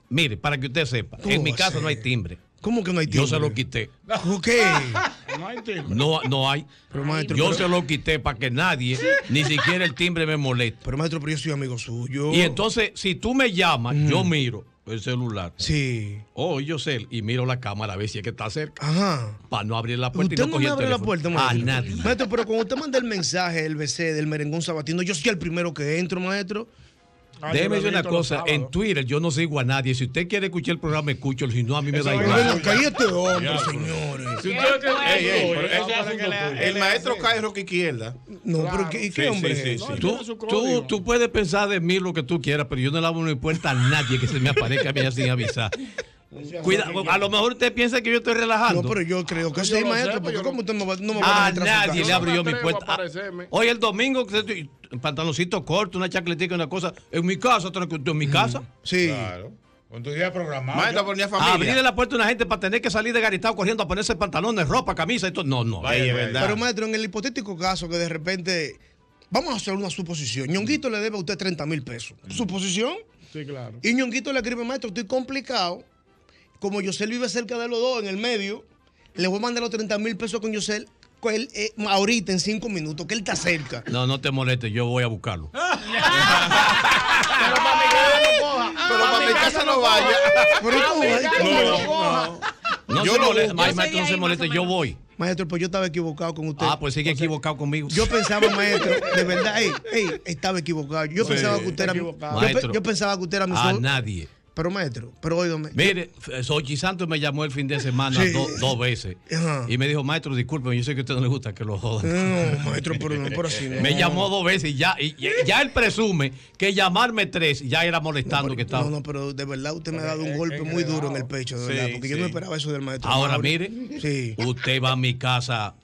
Mire, para que usted sepa, ¿Cómo en mi casa no hay timbre. ¿Cómo que no hay Yo se timbre? lo quité. ¿Por qué? *laughs* No hay timbre. No, no hay. Pero, maestro, yo pero- se lo quité para que nadie, ni siquiera el timbre me moleste. Pero maestro, pero yo soy amigo suyo. Y entonces, si tú me llamas, yo miro el celular. Sí. Oh, yo sé, y miro la cámara a ver si es que está cerca. Ajá. Para no abrir la puerta y no no coger me el abre la teléfono. puerta, A maestro. nadie. Maestro, pero cuando usted manda el mensaje, el BC del merengón sabatino, yo soy el primero que entro, maestro. Ah, Déjeme decir una cosa, en Twitter yo no sigo a nadie. Si usted quiere escuchar el programa, escúchelo. Si no, a mí me da igual. cállate, hombre, señores. Si usted tuyo. El maestro cae roca izquierda. No, Claro. pero ¿qué, y qué Sí, hombre sí, es sí. Tú, tú, puedes pensar de mí lo que tú quieras, pero yo no le abro mi puerta a nadie que se me aparezca a mí sin avisar. Cuida, a lo mejor usted piensa que yo estoy relajando. No, pero yo creo que sí, maestro, porque ¿cómo usted no me va A a nadie le abro yo mi puerta. Hoy el domingo, pantaloncito corto, una chacletica, una cosa. En mi casa, en mi casa. Sí. Claro. Con tu día programado. Maestro, ponía familia. Abrirle la puerta a una gente para tener que salir de garitado corriendo a ponerse pantalones, ropa, camisa y todo. No, no. Vaya, verdad. Pero maestro, en el hipotético caso que de repente, vamos a hacer una suposición. Ñonguito le debe a usted 30 mil pesos. ¿Suposición? Sí, claro. Y Ñonguito le escribe, maestro, estoy complicado. Como Yosel vive cerca de los dos, en el medio, le voy a mandar los 30 mil pesos con Yosel él, eh, ahorita en cinco minutos, que él está cerca. No, no te molestes, yo voy a buscarlo. *laughs* Pero para mi casa no coja. Pero para mi casa no vaya. Pero ¿cómo va? No, no. No Yo ay, maestro, no se moleste, yo voy. Maestro, pues yo estaba equivocado con usted. Ah, pues sigue equivocado conmigo. Yo pensaba, *laughs* maestro, de verdad, ey, ey, estaba equivocado. Yo Sí, pensaba que usted era mi, equivocado. yo, yo pensaba que usted era mi A nadie. Pero maestro, pero óigame. Mire, Sochi Santos me llamó el fin de semana Sí. do- dos veces. Ajá. Y me dijo, maestro, disculpe, yo sé que a usted no le gusta que lo jodan. No, maestro, pero no, pero así *laughs* no. Me llamó dos veces y ya, y, y- ya él presume que llamarme tres ya era molestando que estaba. No, no, pero de verdad usted me ha dado un golpe muy duro en el pecho, de Sí, verdad, porque yo sí. no esperaba eso del maestro. Ahora Mauri. mire, Sí. usted va a mi casa,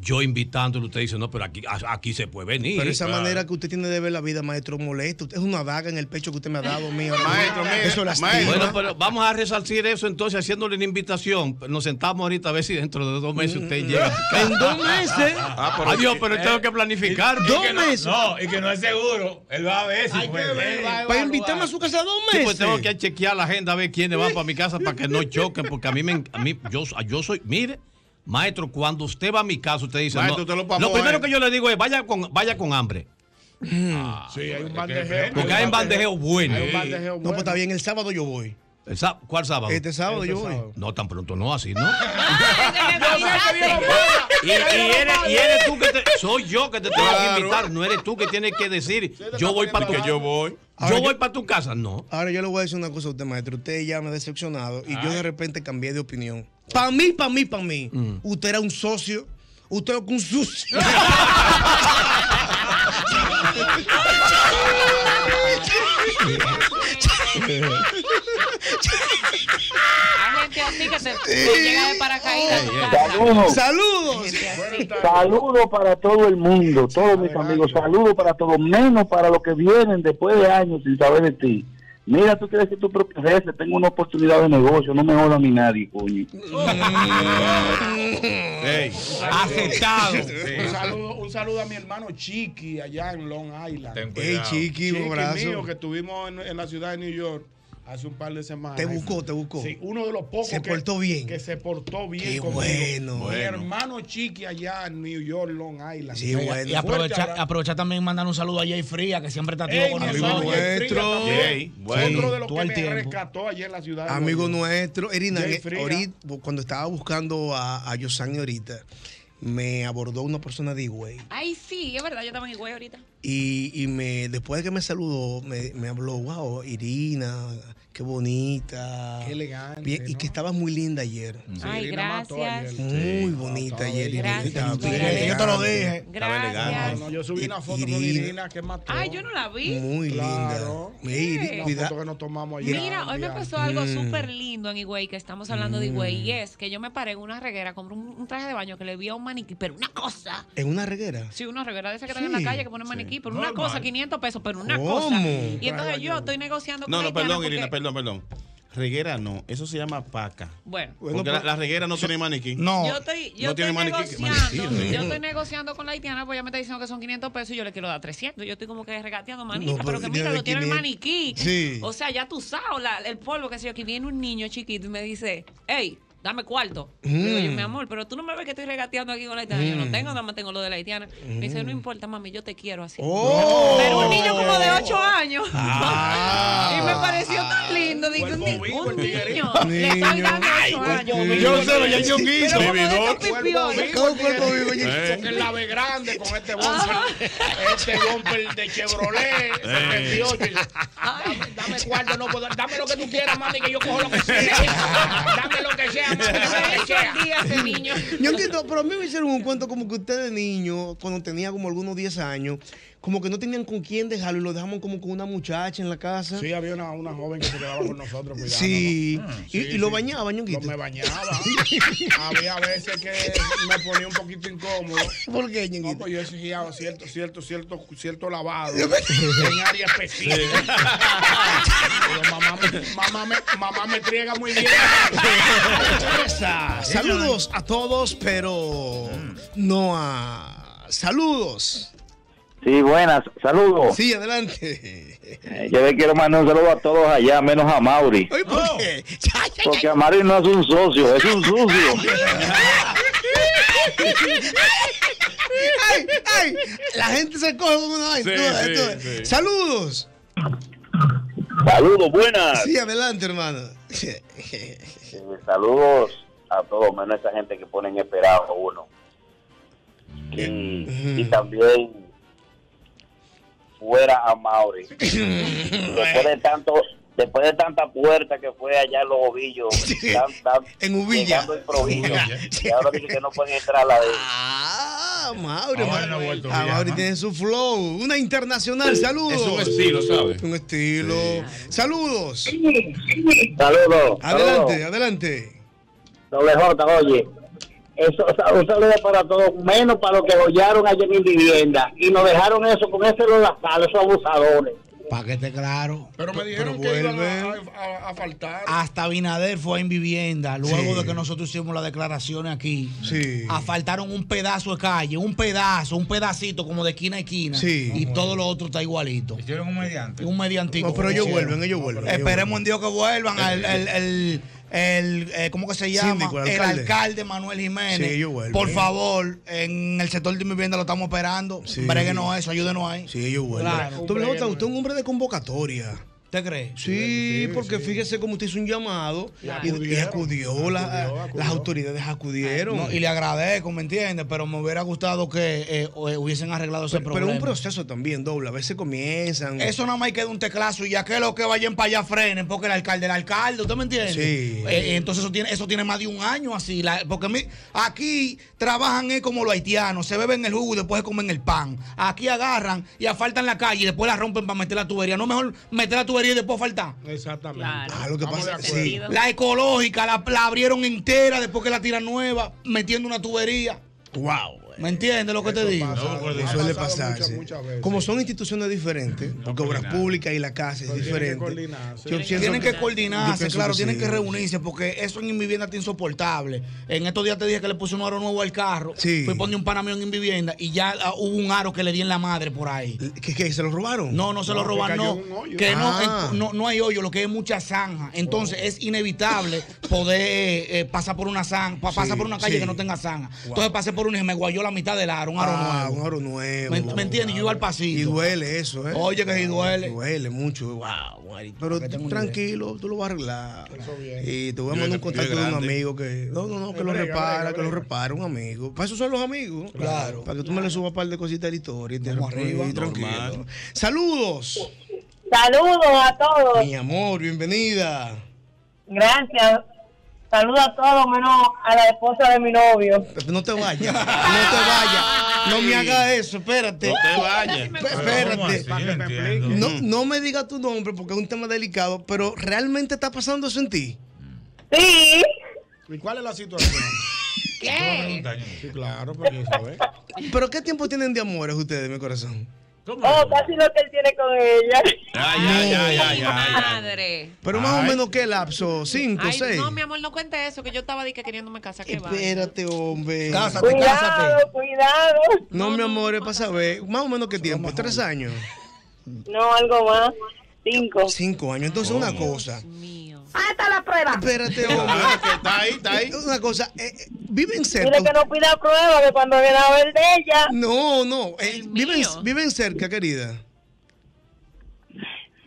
yo invitándolo, usted dice, no, pero aquí, aquí se puede venir. Pero esa manera que usted tiene de ver la vida, maestro, molesta. Usted- Es una daga en el pecho que usted me ha dado, mío. Maestro, mire, Eso lastima. Bueno, pero vamos a resarcir eso entonces haciéndole una invitación. Nos sentamos ahorita a ver si dentro de dos meses usted llega. a mi casa. En dos meses. Ah, pero Adiós, pero tengo que planificar. Dos que meses. no, y que no es seguro. Él va a ver si Hay que puede. ver, va a Para invitarme a su casa dos Sí, meses. pues tengo que chequear la agenda a ver quiénes van para mi casa para que no choquen, porque a mí me, a mí, yo, yo soy, mire, maestro, cuando usted va a mi casa, usted dice, Maestro, no, usted lo pamó, primero eh. que yo le digo es, vaya con, vaya con hambre, Sí, hay un bandejeo. porque hay un bandejeo bueno. Hay un bandejeo No, pues bueno. está bien, el sábado yo voy. ¿Cuál sábado? Este sábado Este yo voy. sábado. No, tan pronto no, así, ¿no? *laughs* Y, eres, y eres tú que te, soy yo que te tengo que invitar, no eres tú que tienes que decir, yo voy para tu, que yo voy. Ahora yo yo- voy para tu casa, no. Ahora yo le voy a decir una cosa a usted, maestro. Usted ya me ha decepcionado y yo de repente cambié de opinión. Para mí, para mí, para mí, Mm. usted era un socio. Usted es un sucio. *laughs* Que te llega de paracaídas. Saludos. ¡Saludos! Saludos para todo el mundo, todos mis amigos. Saludos para todos, menos para los que vienen después de años sin saber de ti. Mira, tú quieres que tu propio jefe tenga una oportunidad de negocio, no me joda ni nadie, coño. *laughs* Ey. Aceptado. Un saludo, un saludo a mi hermano Chiqui allá en Long Island. Ten Ey, cuidado. chiqui, Chiqui un abrazo. mío que estuvimos en, en la ciudad de New York Hace un par de semanas. Te buscó, te buscó. Sí, uno de los pocos Se que, portó bien. que se portó bien Qué conmigo. bueno. Mi Bueno. hermano Chiqui allá en New York, Long Island. Y, y aprovechar, aprovechar también mandar un saludo a Jay Fría, que siempre está activo con nosotros. Jay Fría también. Jay, bueno. Otro de los que me tiempo. rescató allá en la ciudad. de Amigo nuestro, Fría. ahorita, cuando estaba buscando a, a Yosani ahorita, me abordó una persona de Higüey. Ay, sí, es verdad, yo estaba en Higüey ahorita. Y, y me, después de que me saludó, me, me habló, wow, Irina, qué bonita. Qué elegante, Bien, Y que estabas muy linda ayer. Ay, gracias. Muy bonita ayer, Irina. Irina. Yo te lo dije. Gracias. No, yo subí una foto con Irina. Irina que mató. Ay, yo no la vi. Muy Claro. linda. Una cuida- foto que nos tomamos allá. Mira, hoy me pasó algo Mm. súper lindo en Higüey, que estamos hablando de Higüey, y es que yo me paré en una reguera, compré un, un traje de baño que le vi a un maniquí, pero una cosa. ¿En una reguera? Sí, una reguera de esas que están en Sí. la calle que ponen maniquí, pero una cosa, 500 pesos, pero una ¿Cómo? cosa. Y entonces yo estoy negociando con No, no, perdón, Irina, perdón, perdón. Reguera no, eso se llama paca. Bueno. Porque la, la reguera no tiene maniquí. No. Yo estoy, yo No tiene estoy negociando, maniquí, yo estoy negociando con la haitiana, pues ella me está diciendo que son 500 pesos y yo le quiero dar 300. Yo estoy como que regateando manita, No, pero pero que tiene mira, lo tiene el 500. maniquí. Sí. O sea, ya tú sabes la- el polvo que sé yo, que viene un niño chiquito y me dice, hey, dame cuarto. Le Digo yo, Mm. mi amor, pero tú no me ves que estoy regateando aquí con la haitiana. Yo no Mm. tengo, nada más tengo lo de la haitiana. Me dice, no importa, mami, yo te quiero así. Oh. Pero un niño como de 8 años. Ah. y me pareció tan lindo. Digo, un, ni- un niño. Le estoy dando 8 años. Yo sé lo que yo quiso. Porque el ave grande con este *laughs* bumper, este bumper de Chevrolet 78. y dice, Dame, dame cuarto, no puedo. Dame lo que tú quieras, mami, que yo cojo lo que *laughs* sea. Dame lo que sea, *laughs* Yo entiendo, pero a mí me hicieron un cuento como que usted de niño, cuando tenía como algunos 10 años, como que no tenían con quién dejarlo y lo dejamos como con una muchacha en la casa. Sí, había una, una joven que se quedaba con nosotros cuidando. Sí. ¿no? Y, y lo bañaba, ñonguito. me bañaba. *laughs* había veces que me ponía un poquito incómodo. ¿Por qué, No, ñonguito? pues yo exigía cierto, cierto, cierto, cierto lavado en área específica. Pero mamá, me- mamá, me, mamá me triega muy bien. Saludos a todos, pero no a. Saludos. Sí, buenas, saludos. Sí, adelante. Eh, Yo le quiero mandar un saludo a todos allá, menos a Mauri. ¿Por qué? Porque a Mauri no es un socio, es un sucio. ay, ay, la gente se coge con una vaina. Sí, Tú, sí, tú. sí. Saludos. Saludos, buenas. Sí, adelante, hermano. Saludos a todos, menos a esa gente que ponen esperado a uno. Y, y también fuera a Mauri. *laughs* después de tanto, después de tanta puerta que fue allá en los ovillos, tan- tan- En Uvilla. llegando a improviso, y ahora dice que no pueden entrar a la de Ah, Mauri. Ahora no ha vuelto Ah, Villa, Mauri ¿no? tiene su flow. Una internacional. Saludos. Es un estilo, ¿sabes? Un estilo. Saludos. Saludos. Adelante, adelante. Doble J, oye. Eso, un saludo para todos, menos para los que hollaron ayer en mi vivienda y nos dejaron eso con ese lo sal, esos abusadores. Para que esté claro. Pero me dijeron que iban a, a- a faltar. Hasta Binader fue en vivienda, luego Sí. de que nosotros hicimos las declaraciones aquí. Sí. Asfaltaron un pedazo de calle, un pedazo, un pedacito como de esquina a esquina. Sí. Y todo lo otro está igualito. Hicieron un mediante. Un mediantico. No, pero ellos hicieron. vuelven, ellos vuelven. ellos Esperemos en Dios que vuelvan. El, el, el, el, eh, ¿Cómo que se llama? Síndico, el el alcalde. alcalde Manuel Jiménez. Sí, ellos vuelven. Por favor, en el sector de vivienda lo estamos esperando. Bréguenos eso, ayúdenos ahí. Sí, ellos vuelven. Claro. Doble J, usted es un hombre de convocatoria. ¿Usted cree? Sí, porque fíjese cómo usted hizo un llamado y, y acudió, la- las autoridades acudieron. No, y le agradezco, ¿me entiendes? Pero me hubiera gustado que eh, eh, hubiesen arreglado ese pero, pero problema. es un proceso también doble. A veces comienzan. Eso nada más queda un teclazo y ya que los que vayan para allá frenen, porque el alcalde, el alcalde, ¿usted me entiende? Sí. Eh, entonces eso tiene, eso tiene más de un año así. la- porque mi- aquí trabajan es como los haitianos, se beben el jugo y después se comen el pan. Aquí agarran y asfaltan la calle y después la rompen para meter la tubería. No mejor meter la tubería y después faltar. Exactamente. Ah, lo que pasa sí. La ecológica la, la abrieron entera después que la tiran nueva, metiendo una tubería. Wow. ¿Me entiendes lo que te digo? suele pasarse. Como son instituciones diferentes, porque obras públicas y la casa es diferente. Tienen que coordinarse, claro, que tienen sí. que reunirse porque eso en Invivienda está insoportable. En estos días te dije que le puse un aro nuevo al carro. Fui a poner un pana mío en Invivienda y ya ah, hubo un aro que le di en la madre por ahí. ¿Qué, qué se lo robaron? No, no se lo No, robaron, no. Que no, Ah. en- no, no hay hoyo, lo que es mucha zanja. Entonces es inevitable poder eh, pasar por una zanja, pa- Sí, pasar por una calle sí. que no tenga zanja. Wow. Entonces pasé por una y se me guayó la mitad del aro, un aro Ah, nuevo. un aro nuevo. ¿Me, me entiendes? Yo iba al pasito. Y duele eso, ¿eh? Oye, que sí duele. Duele mucho. Wow, marito. Pero tú tranquilo, tú lo vas a arreglar. Y te voy a mandar un contacto de un amigo que. No, no, no, que lo Brega, repara, brega, que lo repara, un amigo. Para eso son los amigos. Claro. Para que tú me le subas un par de cositas a la historia y te arriba. tranquilo. Saludos. Saludos a todos. Mi amor, bienvenida. Gracias. Saludos a todos menos a la esposa de mi novio. No te vayas, no te vayas. No me hagas eso, espérate. No te vayas. Espérate. No, no me digas tu nombre porque es un tema delicado, pero ¿realmente está pasando eso en ti? Sí. ¿Y cuál es la situación? ¿Qué? Sí, claro, porque ¿sabes? ¿Pero qué tiempo tienen de amores ustedes, mi corazón? Oh, casi lo que él tiene con ella. *laughs* Ay, ay, ay, ay, ay. Madre. Pero más o menos qué lapso, cinco, Ay, seis. no, mi amor, no cuente eso, que yo estaba di que queriéndome casar. Que va. Espérate, hombre. Cuidado, cuidado. No, mi amor, es para saber. Más o menos qué tiempo, tres años. No, algo más. Cinco. Cinco años. Entonces, una cosa. Hasta la prueba. Espérate, hombre. Ah, que está ahí, está ahí. Una cosa, eh, eh, viven cerca. Dile que no pida prueba, que cuando viene a ver de ella. No, no. eh, viven, viven cerca, querida.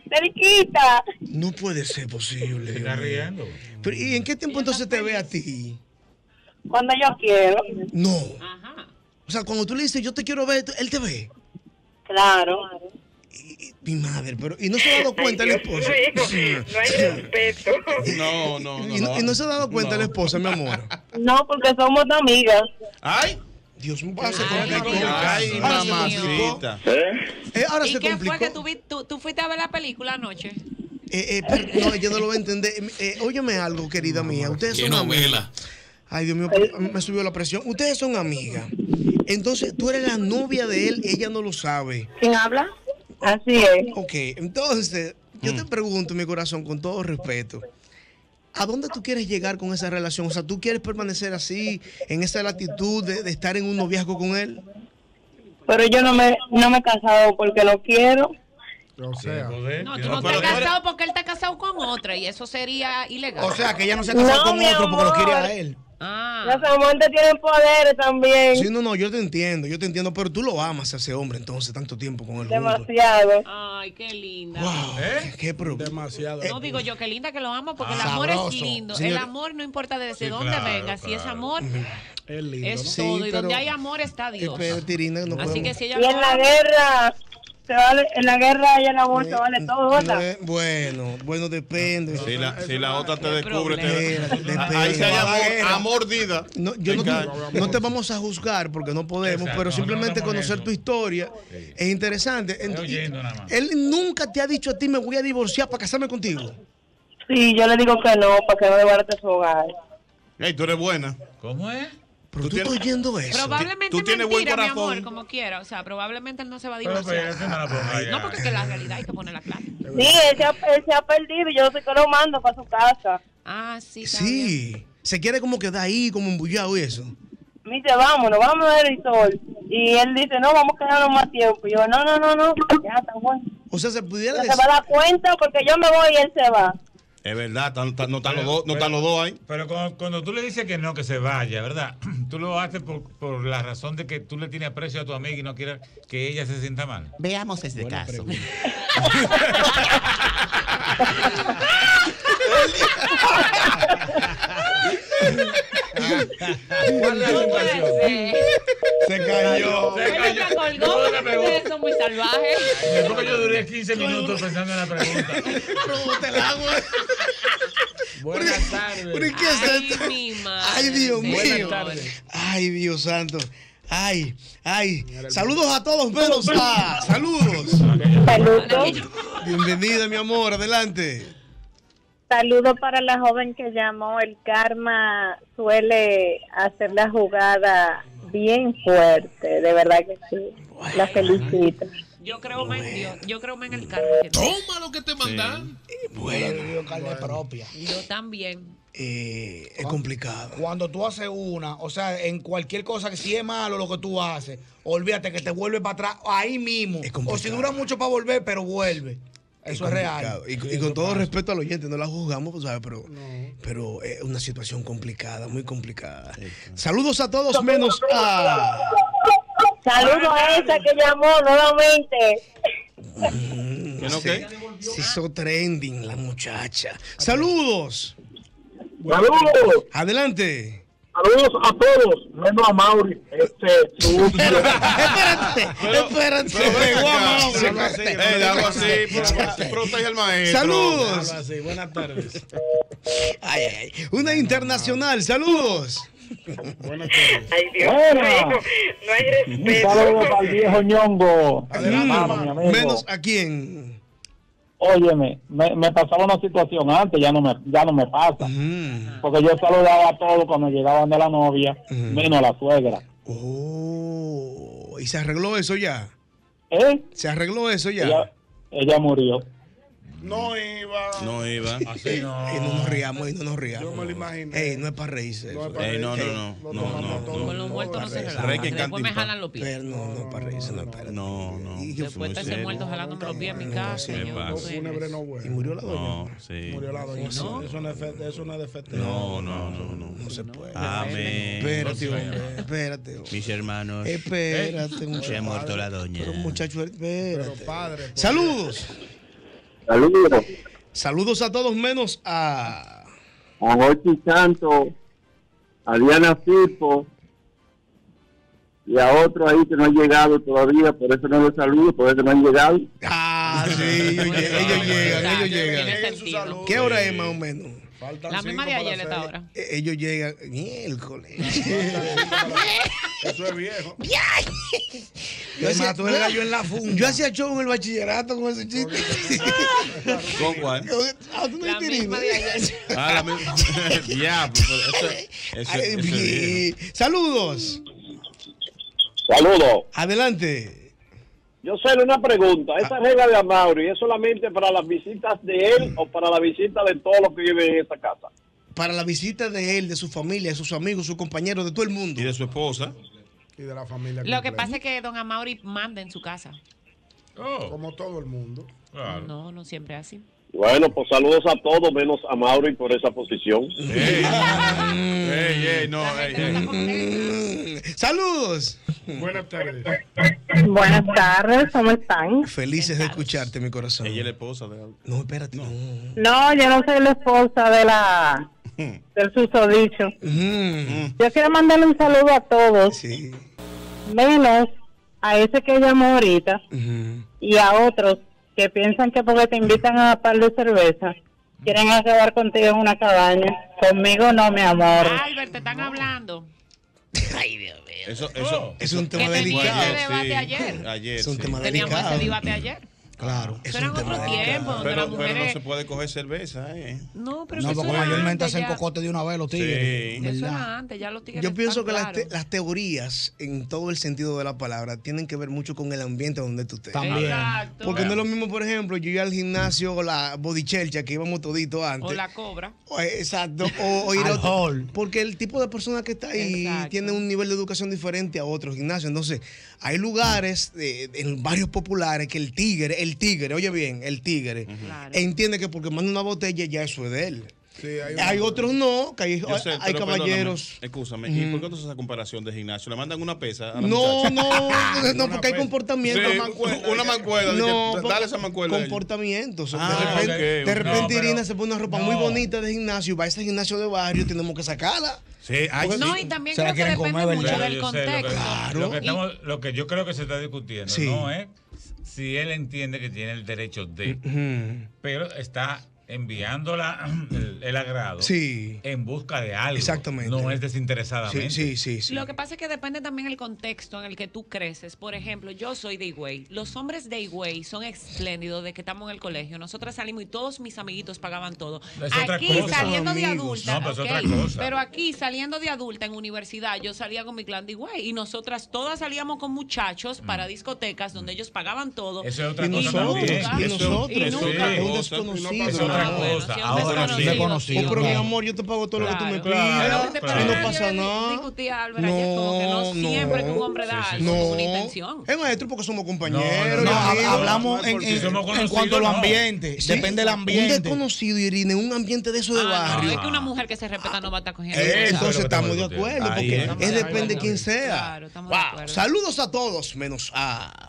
Cerquita. No puede ser posible. está Dios mío. riendo. Pero, ¿Y en qué tiempo entonces te ve a ti? Cuando yo quiero. No. O sea, cuando tú le dices, yo te quiero ver, él te ve. Claro. Mi madre, pero. ¿Y no se ha dado cuenta el esposo? No hay *laughs* respeto. No, no, no. ¿Y no, y no se ha dado cuenta la esposa, mi amor? No, porque somos amigas. Ay. Dios mío, Ay, se complicó. mío. Ay, Ahora se complicó. mamacita. Eh, ahora ¿Y se qué complicó. fue que tú, vi- tú, tú fuiste a ver la película anoche? Eh, eh, pero, no, ella no lo va a entender. Eh, óyeme algo, querida mía. Ustedes son amigas. Ay, Dios mío, me subió la presión. Ustedes son amigas. Entonces, tú eres la novia de él, ella no lo sabe. ¿Quién habla? Así es. Ok, entonces, yo te pregunto, mi corazón, con todo respeto. ¿A dónde tú quieres llegar con esa relación? O sea, ¿tú quieres permanecer así, en esa latitud de, de estar en un noviazgo con él? Pero yo no me, no me he casado porque lo quiero. O sea. No, tú no te has casado porque él está casado con otra y eso sería ilegal. O sea, que ella no se ha casado No, con otro porque lo quiere a él. Ah. Los amantes tienen poderes también. Sí, no, no, yo te entiendo, yo te entiendo, pero tú lo amas a ese hombre entonces, tanto tiempo con él. junto. Demasiado. Ay, qué linda. Wow, qué, qué pro- Demasiado. No digo yo, qué linda que lo amo porque el Ah, amor sabroso. es lindo. Señor- El amor no importa desde Sí, dónde claro, venga, si es amor, Es lindo. es todo. Y pero- donde hay amor está Dios. No Así podemos- que si ella Y en la guerra, se vale, en la guerra y el amor se vale todo, ¿verdad? Bueno, bueno, depende. Si la, si la otra te descubre, te, *laughs* ahí se hay amor, a mordida. No, yo no, Te cae. no te vamos a juzgar porque no podemos, Exacto, pero simplemente no en conocer tu historia es interesante. Ent- Estoy oyendo nada más. Él nunca te ha dicho a ti, me voy a divorciar para casarme contigo. Sí, yo le digo que no, para que no desbarate su hogar. Ey, tú eres buena. ¿Cómo es? Pero tú estás oyendo eso. Probablemente Tú tienes buen mentira, mi amor, como quiera. O sea, probablemente él no se va a Pero divorciar. no porque es que la realidad hay que ponerla clara. Sí, él se, ha, él se ha perdido y yo soy que lo mando para su casa. Ah, sí, bien. Sí, se quiere como quedar ahí, como embullado y eso. Me dice, vámonos, vamos a ver el sol. Y él dice, no, vamos a quedarnos más tiempo. Y yo, no, no, no, no, ya está bueno. O sea, se pudiera Ya se decir. va a dar cuenta porque yo me voy y él se va. Es verdad, están- están- no están los dos, no están los dos ahí. Pero cuando, cuando tú le dices que no, que se vaya, ¿verdad? *clears throat* Tú lo haces por, por la razón de que tú le tienes aprecio a tu amiga y no quieres que ella se sienta mal. Veamos ese caso. *laughs* *laughs* *laughs* ¿Cuál es la situación? Se cayó. Se cayó. se colgó No, porque me pegó. ustedes son muy salvajes. Después que yo duré 15 minutos pensando en la pregunta. Róbate el agua. Buenas tardes. Ay, Dios mío. Buenas tardes. Ay, Dios santo. Ay, ay. Saludos a todos, menos a. Saludos. Saludos. Bienvenida, mi amor. Adelante. Saludos para la joven que llamó. El karma suele hacer la jugada bien fuerte, de verdad que sí. La felicito. Yo creo más en Dios. Yo creo más en el carro. Toma lo que te mandan. Bueno, carne propia. Yo también. Eh, es complicado. Cuando tú haces una, o sea, en cualquier cosa que si es malo lo que tú haces, olvídate que te vuelve para atrás ahí mismo. O si dura mucho para volver, pero vuelve. Eso es, real. Y, y con todo respeto al oyente, no la juzgamos, pues, ¿sabes? pero, pero es una situación complicada, muy complicada. Saludos a todos menos a... Saludos a esa que llamó nuevamente. Mm, se, se hizo trending la muchacha. Saludos. Saludos. Adelante. Saludos a todos, menos a Mauri. Este, *laughs* espérate, espérate. Pegó a. Mauri. Algo así, pero protege al maestro. Saludos. buenas tardes. Ay, ay. Una internacional, saludos. Ay, Dios mío, no hay Un saludo para el viejo ñongo. Hermano, mi amigo. Menos a quién. Óyeme, me, me pasaba una situación antes, ya no me, ya no me pasa. Porque yo saludaba a todos cuando llegaban de la novia, menos a la suegra. Oh, ¿y se arregló eso ya? ¿Eh? ¿Se arregló eso ya? Ella, ella murió. No iba. No iba. *laughs* Así no. Y no nos riamos, y no nos riamos. Yo me lo imagino. Ey, no es para reírse. No es pa' Ey, no, reírse. no, no, no, no, no. Con los muertos no se que Después me jalan los pies. Pero no, no es para reírse, no es para No, no. ¿Y qué Después de ese muerto jalándome los pies en mi casa. Y murió la doña. No, sí. Murió la doña. No. Eso no es fe- eso no es de festejo. No, no, no, no. No se puede. Amén. Espérate, hombre. Espérate. Mis hermanos. Espérate, muchacho. Se ha muerto la doña. Pero muchacho, espérate. Pero padre. Saludos. Saludos. Saludos a todos menos a. A Jorge Santos, a Diana Firpo y a otro ahí que no han llegado todavía, por eso no los saludo, por eso no han llegado. Ah, sí, ellos, *laughs* lle- ellos llegan, ellos llegan. ¿Qué hora es más o menos? Faltan La misma de ayer esta hora. Eh, Ellos llegan miércoles. *laughs* *laughs* Eso es viejo. Yo Me hacía, mató el gallo en la funda. yo hacía show en el bachillerato con ese chiste. ¿Con *laughs* cuál? Ah, ¿tú no La entiendes? misma de ayer. Ah, la misma. Ay, eso es bien. Saludos. Saludos. Adelante. Yo sé una pregunta. ¿Esa regla de Amaury es solamente para las visitas de él o para la visita de todos los que viven en esa casa? Para la visita de él, de su familia, de sus amigos, sus compañeros, de todo el mundo. Y de su esposa. Y de la familia. Lo que pasa es que don Amaury manda en su casa. Como todo el mundo. No, no siempre es así. Bueno, pues saludos a todos, menos a Mauri por esa posición. Ey, *laughs* ey, ey, no, ey, ey. *laughs* Saludos. Buenas tardes. Buenas tardes, ¿cómo están? Felices de escucharte, mi corazón. Ella es la esposa de No, espérate. No. No, yo no soy la esposa de la del susodicho. Mm, Yo quiero mandarle un saludo a todos, Sí. menos a ese que llamó ahorita y a otros que piensan que porque te invitan a par de cerveza quieren acabar contigo en una cabaña. Conmigo no, mi amor. Albert, te están hablando. *laughs* Ay, Dios mío. Eso, eso, Es un tema delicado. ese debate sí. ayer. Ayer, Es un sí. tema Teníamos delicado. ese debate ayer. Claro. Es Eso era otro tiempo, Pero, no se puede coger cerveza, eh. No, pero No, eso porque mayormente hacen ya. cocote de una vez los tigres. Sí. Eso era antes, ya los tigres Yo pienso que las, te- las teorías, en todo el sentido de la palabra, tienen que ver mucho con el ambiente donde tú estés. También. Exacto. Porque no es lo mismo, por ejemplo, yo iba al gimnasio o la bodichelcha que íbamos toditos antes. O la cobra. O, eh, Exacto. O, o ir Al a otro- hall. Porque el tipo de persona que está ahí Exacto. tiene un nivel de educación diferente a otros gimnasios. Entonces, hay lugares eh, en barrios populares que el tigre, el tigre, oye bien, el tigre, entiende que porque manda una botella ya eso es de él. Sí, hay, Hay otros no, que hay, sé, hay caballeros. Escúchame, ¿y por qué no haces esa comparación de gimnasio? ¿Le mandan una pesa a la No, muchacha? no, *laughs* no, porque hay Sí, comportamientos. una mancuerda. No, dale esa mancuerda. a ella. comportamientos. Ah, de repente, de repente No, pero- Irina se pone una ropa muy no. bonita de gimnasio y va a ese gimnasio de barrio, tenemos que sacarla. Sí, ay, No, sí. y también creo que depende comer, mucho del Pero yo sé, lo que- contexto. Claro. Lo que, Y- estamos- lo que yo creo que se está discutiendo Sí. no es si él entiende que tiene el derecho de, pero está enviándola *clears throat* el, el agrado Sí. en busca de algo. Exactamente. No es desinteresadamente. Sí, sí, sí. Lo que pasa es que depende también el contexto en el que tú creces. Por ejemplo, yo soy de Higüey. Los hombres de Higüey son espléndidos de que estamos en el colegio. Nosotras salimos y todos mis amiguitos pagaban todo. Es otra aquí cosa. saliendo de adulta, No, pero otra cosa. pero aquí saliendo de adulta en universidad, yo salía con mi clan de Higüey y nosotras todas salíamos con muchachos para discotecas donde ellos pagaban todo. Mm. Eso es otra Y cosa nosotros, también. y Eso- nosotros, es es un desconocido. Es otra Ah, cosa. un Ahora sí. desconocido. Oh, pero mi amor, yo te pago todo lo que tú me Claro. pidas. Y no pasa nada. a que no siempre que un hombre da algo no. una intención. Es maestro porque somos compañeros. No, no, hablamos en, en- en cuanto al ambiente. Sí, Depende del Un ambiente. desconocido, Irene, un ambiente de eso de Ah, no, barrio. es que una mujer que se respeta no va a estar cogiendo. Eh, entonces estamos de acuerdo, porque es. depende de quién sea. Saludos a todos, menos a.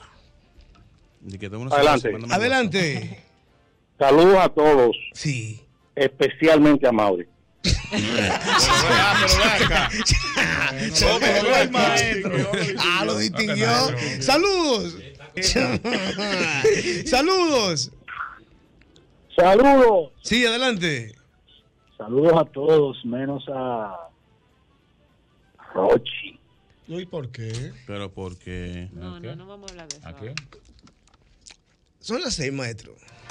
Adelante. Adelante. Saludos a todos. Sí. Especialmente a Mauri. Ah, lo distinguió. Saludos. *laughs* Saludos. Saludos. Sí, adelante. Saludos a todos, menos a Rochi. ¿Y por qué? Pero porque. No, no, no vamos a hablar de eso. ¿A qué? Son las seis, maestro.